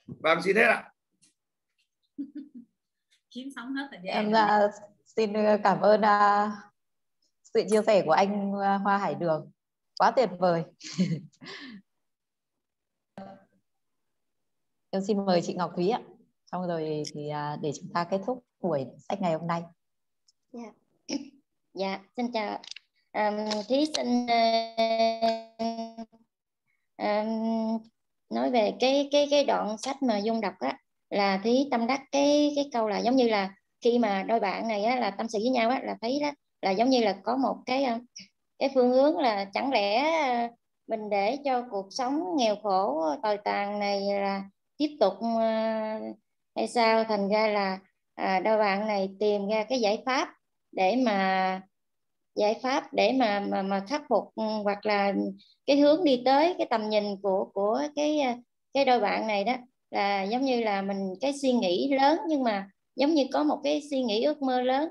Và xin hết ạ. Chiếm sống hết gian em uh, xin cảm ơn uh, sự chia sẻ của anh Hoa Hải Đường. Quá tuyệt vời. Em xin mời chị Ngọc Thúy ạ. Xong rồi thì uh, để chúng ta kết thúc buổi sách ngày hôm nay. Dạ. Dạ xin chào um, thí sinh uh, um, nói về cái cái cái đoạn sách mà dung đọc á là thí tâm đắc cái cái câu là giống như là khi mà đôi bạn này á, là tâm sự với nhau á, là thấy đó là giống như là có một cái ờ, cái phương hướng là chẳng lẽ ờ, mình để cho cuộc sống nghèo khổ tồi tàn này là tiếp tục hay sao? Thành ra là à, đôi bạn này tìm ra cái giải pháp để mà giải pháp để mà mà, mà khắc phục ừ, hoặc là cái hướng đi tới cái tầm nhìn của của cái ờ, cái đôi bạn này đó. Là giống như là mình cái suy nghĩ lớn nhưng mà giống như có một cái suy nghĩ ước mơ lớn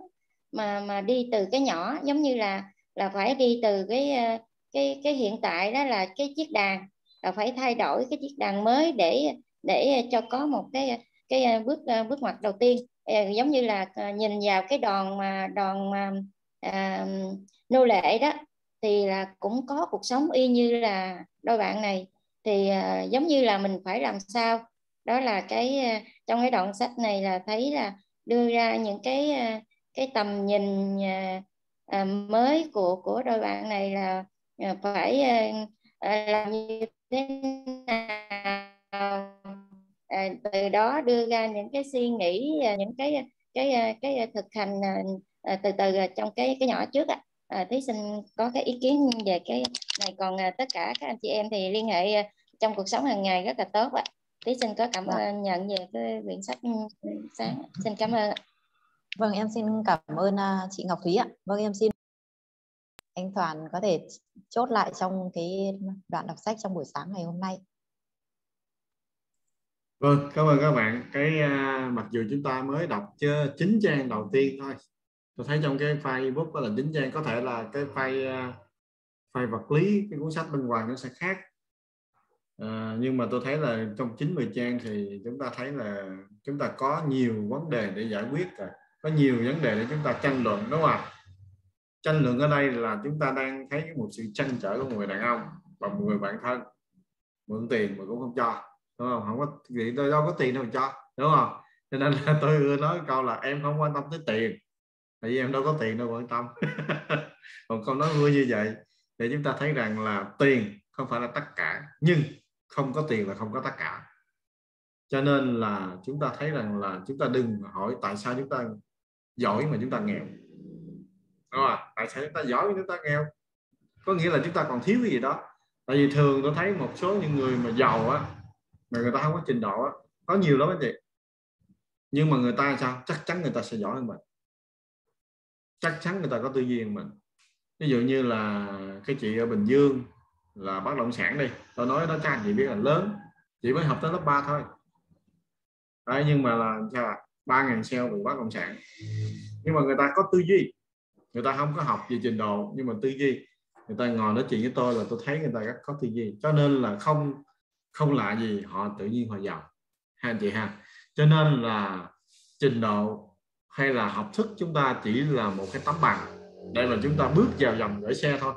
mà mà đi từ cái nhỏ. Giống như là là phải đi từ cái ờ, cái cái hiện tại đó là cái chiếc đàn là phải thay đổi cái chiếc đàn mới để để cho có một cái cái ờ, bước bước ngoặt đầu tiên. Giống như là nhìn vào cái đòn mà đòn mà à, nô lệ đó thì là cũng có cuộc sống y như là đôi bạn này. Thì à, giống như là mình phải làm sao đó là cái à, trong cái đoạn sách này là thấy là đưa ra những cái à, cái tầm nhìn à, à, mới của của đôi bạn này là phải à, làm như thế nào? À, từ đó đưa ra những cái suy nghĩ những cái cái cái thực hành à, từ từ trong cái cái nhỏ trước ạ à. thí sinh có cái ý kiến về cái này còn tất cả các anh chị em thì liên hệ trong cuộc sống hàng ngày rất là tốt ạ thí sinh có cảm ơn dạ. nhận về cái quyển sách sáng xin cảm ơn vâng em xin cảm ơn uh, chị Ngọc Thúy ạ vâng em xin anh Toàn có thể chốt lại trong cái đoạn đọc sách trong buổi sáng ngày hôm nay Vâng, cảm ơn các bạn. Cái uh, mặc dù chúng ta mới đọc chưa chín trang đầu tiên thôi. Tôi thấy trong cái file ebook đó là dính trang có thể là cái file à, file vật lý cái cuốn sách bên ngoài nó sẽ khác. À, nhưng mà tôi thấy là trong 90 trang thì chúng ta thấy là chúng ta có nhiều vấn đề để giải quyết rồi. Có nhiều vấn đề để chúng ta tranh luận đúng không ạ? Tranh luận ở đây là chúng ta đang thấy một sự tranh trở của một người đàn ông và một người bạn thân. Mượn tiền mà cũng không cho đúng không? Không có gì tôi đâu có tiền đâu mà cho đúng không? Cho nên là tôi nói câu là em không quan tâm tới tiền tại vì em đâu có tiền đâu, quan tâm. Còn câu nói vui như vậy để chúng ta thấy rằng là tiền không phải là tất cả, nhưng không có tiền là không có tất cả. Cho nên là chúng ta thấy rằng là chúng ta đừng hỏi tại sao chúng ta giỏi mà chúng ta nghèo. Đúng không? tại sao chúng ta giỏi mà chúng ta nghèo? Có nghĩa là chúng ta còn thiếu cái gì đó. Tại vì thường tôi thấy một số những người mà giàu á, mà người ta không có trình độ á, có nhiều lắm anh chị. Nhưng mà người ta sao? Chắc chắn người ta sẽ giỏi hơn mình chắc chắn người ta có tư duy mình. Ví dụ như là cái chị ở Bình Dương là bất động sản đi tôi nói đó cho anh chị biết là lớn chỉ mới học tới lớp 3 thôi. Đấy, nhưng mà là sao ba ngàn sale về bất động sản. Nhưng mà người ta có tư duy người ta không có học về trình độ nhưng mà tư duy. Người ta ngồi nói chuyện với tôi là tôi thấy người ta rất có tư duy. Cho nên là không không lạ gì họ tự nhiên họ giàu. Hai anh chị ha. Cho nên là trình độ hay là học thức chúng ta chỉ là một cái tấm bằng. Để mà chúng ta bước vào dòng gửi xe thôi.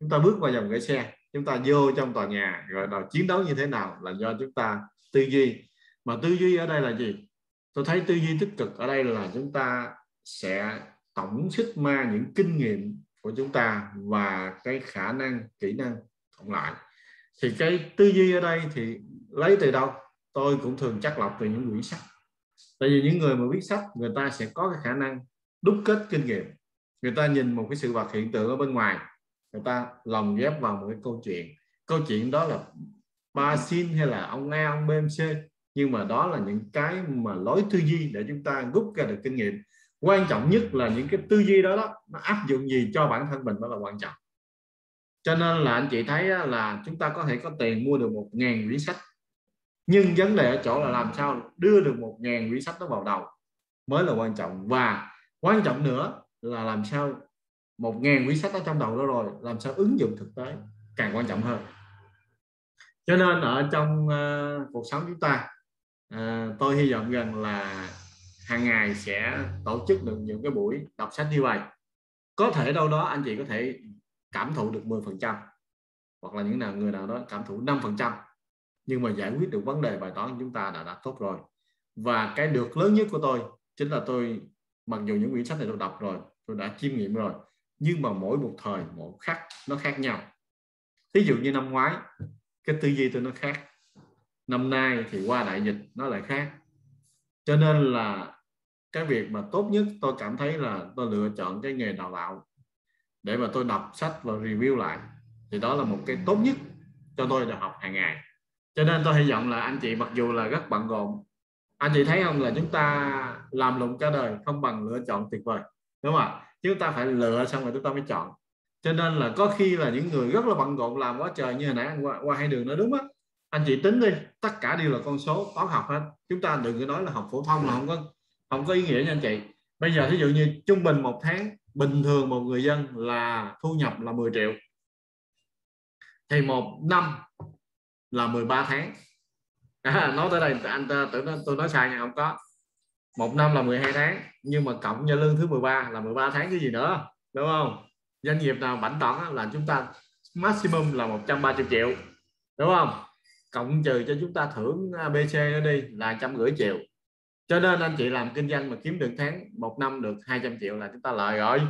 Chúng ta bước vào dòng gửi xe, chúng ta vô trong tòa nhà, rồi đầu chiến đấu như thế nào là do chúng ta tư duy. Mà tư duy ở đây là gì? Tôi thấy tư duy tích cực ở đây là chúng ta sẽ tổng sức ma những kinh nghiệm của chúng ta và cái khả năng, kỹ năng cộng lại. Thì cái tư duy ở đây thì lấy từ đâu? Tôi cũng thường chắc lọc từ những quyển sách tại vì những người mà viết sách người ta sẽ có cái khả năng đúc kết kinh nghiệm. Người ta nhìn một cái sự vật hiện tượng ở bên ngoài người ta lồng ghép vào một cái câu chuyện. Câu chuyện đó là ba xin hay là ông A ông B ông C. Nhưng mà đó là những cái mà lối tư duy để chúng ta rút ra được kinh nghiệm. Quan trọng nhất là những cái tư duy đó, đó nó áp dụng gì cho bản thân mình đó là quan trọng. Cho nên là anh chị thấy là chúng ta có thể có tiền mua được một ngàn quyển sách nhưng vấn đề ở chỗ là làm sao đưa được một ngàn quyển sách đó vào đầu mới là quan trọng. Và quan trọng nữa là làm sao một ngàn quyển sách ở trong đầu đó rồi làm sao ứng dụng thực tế càng quan trọng hơn. Cho nên ở trong uh, cuộc sống chúng ta uh, tôi hy vọng rằng là hàng ngày sẽ tổ chức được những cái buổi đọc sách như vậy. Có thể đâu đó anh chị có thể cảm thụ được 10 phần trăm hoặc là những nào người nào đó cảm thụ 5 phần trăm nhưng mà giải quyết được vấn đề bài toán chúng ta đã đã tốt rồi. Và cái được lớn nhất của tôi chính là tôi mặc dù những quyển sách này tôi đọc rồi, tôi đã chiêm nghiệm rồi, nhưng mà mỗi một thời, mỗi khắc nó khác nhau. Thí dụ như năm ngoái, cái tư duy tôi nó khác. Năm nay thì qua đại dịch nó lại khác. Cho nên là cái việc mà tốt nhất tôi cảm thấy là tôi lựa chọn cái nghề đào tạo để mà tôi đọc sách và review lại, thì đó là một cái tốt nhất cho tôi là học hàng ngày cho nên tôi hy vọng là anh chị mặc dù là rất bận rộn anh chị thấy không là chúng ta làm lụng cả đời không bằng lựa chọn tuyệt vời đúng không ạ? Chúng ta phải lựa xong rồi chúng ta mới chọn. Cho nên là có khi là những người rất là bận rộn làm quá trời như hồi nãy anh qua, qua hai đường nói đúng á anh chị tính đi tất cả đều là con số toán học hết. Chúng ta đừng có nói là học phổ thông là không có không có ý nghĩa nha anh chị. Bây giờ ví dụ như trung bình một tháng bình thường một người dân là thu nhập là 10 triệu. Thì một năm là 13 tháng. À, nói tới đây anh tưởng tôi nói sai nha không có. Một năm là 12 tháng nhưng mà cộng cho lương thứ 13 là 13 tháng cái gì nữa đúng không? Doanh nghiệp nào bảnh tỏn là chúng ta maximum là 130 triệu đúng không? Cộng trừ cho chúng ta thưởng à, ABC nó đi là trăm rưỡi triệu. Cho nên anh chị làm kinh doanh mà kiếm được tháng một năm được 200 triệu là chúng ta lợi rồi.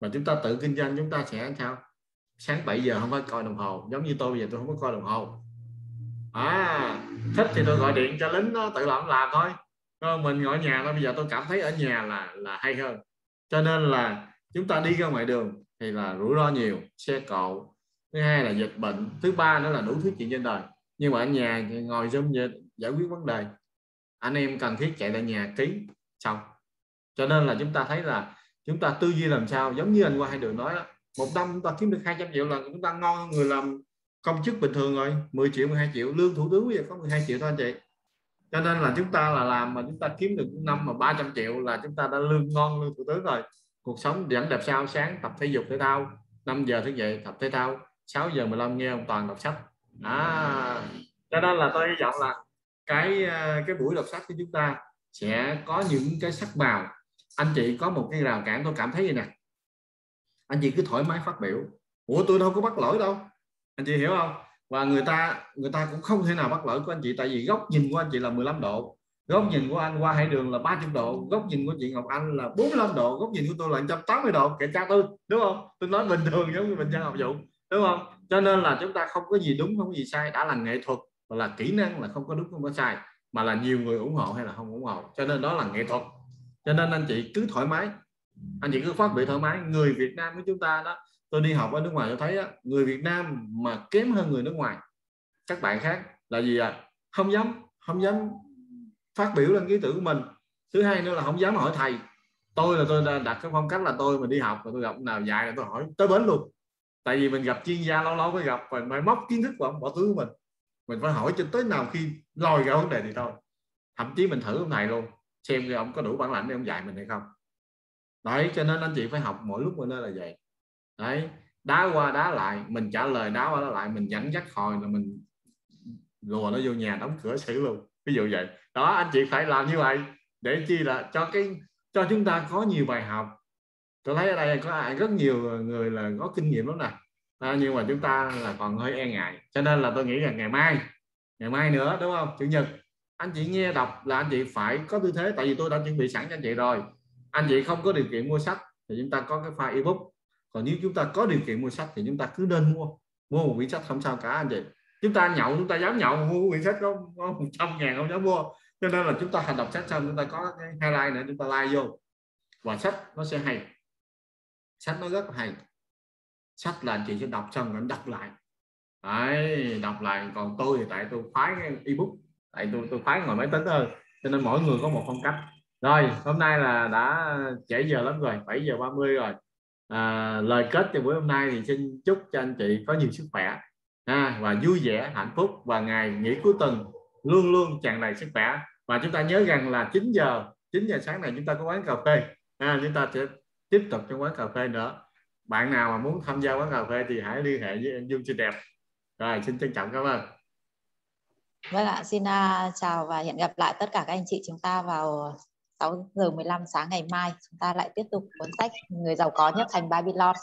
Mà chúng ta tự kinh doanh chúng ta sẽ sao? Sáng 7 giờ không phải coi đồng hồ giống như tôi bây giờ tôi không có coi đồng hồ à thích thì tôi gọi điện cho lính nó tự làm làm thôi. Ờ, mình ngồi nhà thôi bây giờ tôi cảm thấy ở nhà là là hay hơn. Cho nên là chúng ta đi ra ngoài đường thì là rủi ro nhiều xe cộ. Thứ hai là dịch bệnh thứ ba nữa là đủ thứ chuyện trên đời. Nhưng mà ở nhà thì ngồi zoom giải quyết vấn đề. Anh em cần thiết chạy lại nhà ký xong. Cho nên là chúng ta thấy là chúng ta tư duy làm sao giống như anh qua hai đường nói đó, một năm chúng ta kiếm được 200 triệu là chúng ta ngon hơn người làm công chức bình thường rồi 10 triệu 12 triệu lương thủ tướng bây giờ có 12 triệu thôi anh chị. Cho nên là chúng ta là làm mà chúng ta kiếm được năm mà 300 triệu là chúng ta đã lương ngon lương thủ tướng rồi. Cuộc sống vẫn đẹp sao sáng tập thể dục thể thao 5 giờ thức dậy tập thể thao 6 giờ 15 nghe ông toàn đọc sách. À, cho nên là tôi hy vọng là cái à, cái buổi đọc sách của chúng ta sẽ có những cái sắc màu. Anh chị có một cái rào cản tôi cảm thấy vậy nè. Anh chị cứ thoải mái phát biểu. Ủa tôi đâu có bắt lỗi đâu anh chị hiểu không? Và người ta người ta cũng không thể nào bắt lỗi của anh chị, tại vì góc nhìn của anh chị là 15 độ. Góc nhìn của anh qua hai đường là 30 độ, góc nhìn của chị Ngọc Anh là 45 độ, góc nhìn của tôi là 180 độ, kể cha tôi, đúng không? Tôi nói bình thường giống như mình đang học dụng, đúng không? Cho nên là chúng ta không có gì đúng, không có gì sai, đã là nghệ thuật và là kỹ năng là không có đúng, không có sai, mà là nhiều người ủng hộ hay là không ủng hộ. Cho nên đó là nghệ thuật. Cho nên anh chị cứ thoải mái, anh chị cứ phát biểu thoải mái, người Việt Nam của chúng ta đó tôi đi học ở nước ngoài tôi thấy á, người Việt Nam mà kém hơn người nước ngoài các bạn khác là gì à? Không dám không dám phát biểu lên ký tưởng của mình. Thứ hai nữa là không dám hỏi thầy. Tôi là tôi đặt cái phong cách là tôi mà đi học và tôi gặp nào dạy là tôi hỏi tới bến luôn. Tại vì mình gặp chuyên gia lâu lâu mới gặp và phải móc kiến thức của ông bỏ túi của mình. Mình phải hỏi cho tới nào khi lòi ra vấn đề thì thôi. Thậm chí mình thử ông thầy luôn xem ông có đủ bản lãnh để ông dạy mình hay không. Đấy cho nên anh chị phải học mỗi lúc mỗi nơi là vậy đấy đá qua đá lại mình trả lời đá qua đá lại mình dẫn dắt hồi là mình lùa nó vô nhà đóng cửa xử luôn. Ví dụ vậy. Đó anh chị phải làm như vậy. Để chi là cho cái cho chúng ta có nhiều bài học. Tôi thấy ở đây có ai rất nhiều người là có kinh nghiệm lắm nè. À, nhưng mà chúng ta là còn hơi e ngại. Cho nên là tôi nghĩ rằng ngày mai ngày mai nữa đúng không? Chủ nhật anh chị nghe đọc là anh chị phải có tư thế. Tại vì tôi đã chuẩn bị sẵn cho anh chị rồi. Anh chị không có điều kiện mua sách thì chúng ta có cái file ebook còn nếu chúng ta có điều kiện mua sách thì chúng ta cứ nên mua mua một quyển sách không sao cả anh chị. Chúng ta nhậu chúng ta dám nhậu mua quyển sách có một trăm ngàn không dám mua. Cho nên là chúng ta hành đọc sách xong chúng ta có cái highlight nữa chúng ta like vô. Và sách nó sẽ hay. Sách nó rất hay. Sách là anh chị sẽ đọc xong rồi đọc lại. Đấy, đọc lại. Còn tôi thì tại tôi phái cái ebook. Tại tôi tôi phái ngồi máy tính hơn cho nên mỗi người có một phong cách. Rồi hôm nay là đã trễ giờ lắm rồi. 7 giờ 30 rồi à, lời kết cho buổi hôm nay thì xin chúc cho anh chị có nhiều sức khỏe. À, và vui vẻ hạnh phúc và ngày nghỉ cuối tuần luôn luôn tràn đầy sức khỏe. Và chúng ta nhớ rằng là 9 giờ 9 giờ sáng này chúng ta có quán cà phê. À, chúng ta sẽ tiếp tục trong quán cà phê nữa. Bạn nào mà muốn tham gia quán cà phê thì hãy liên hệ với em Dương xinh đẹp. Rồi xin trân trọng cảm ơn. Vâng ạ, xin uh, chào và hẹn gặp lại tất cả các anh chị chúng ta vào 6 giờ 15 sáng ngày mai. Chúng ta lại tiếp tục cuốn sách Người giàu có nhất thành Babylon.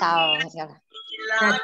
Chào, hẹn gặp lại.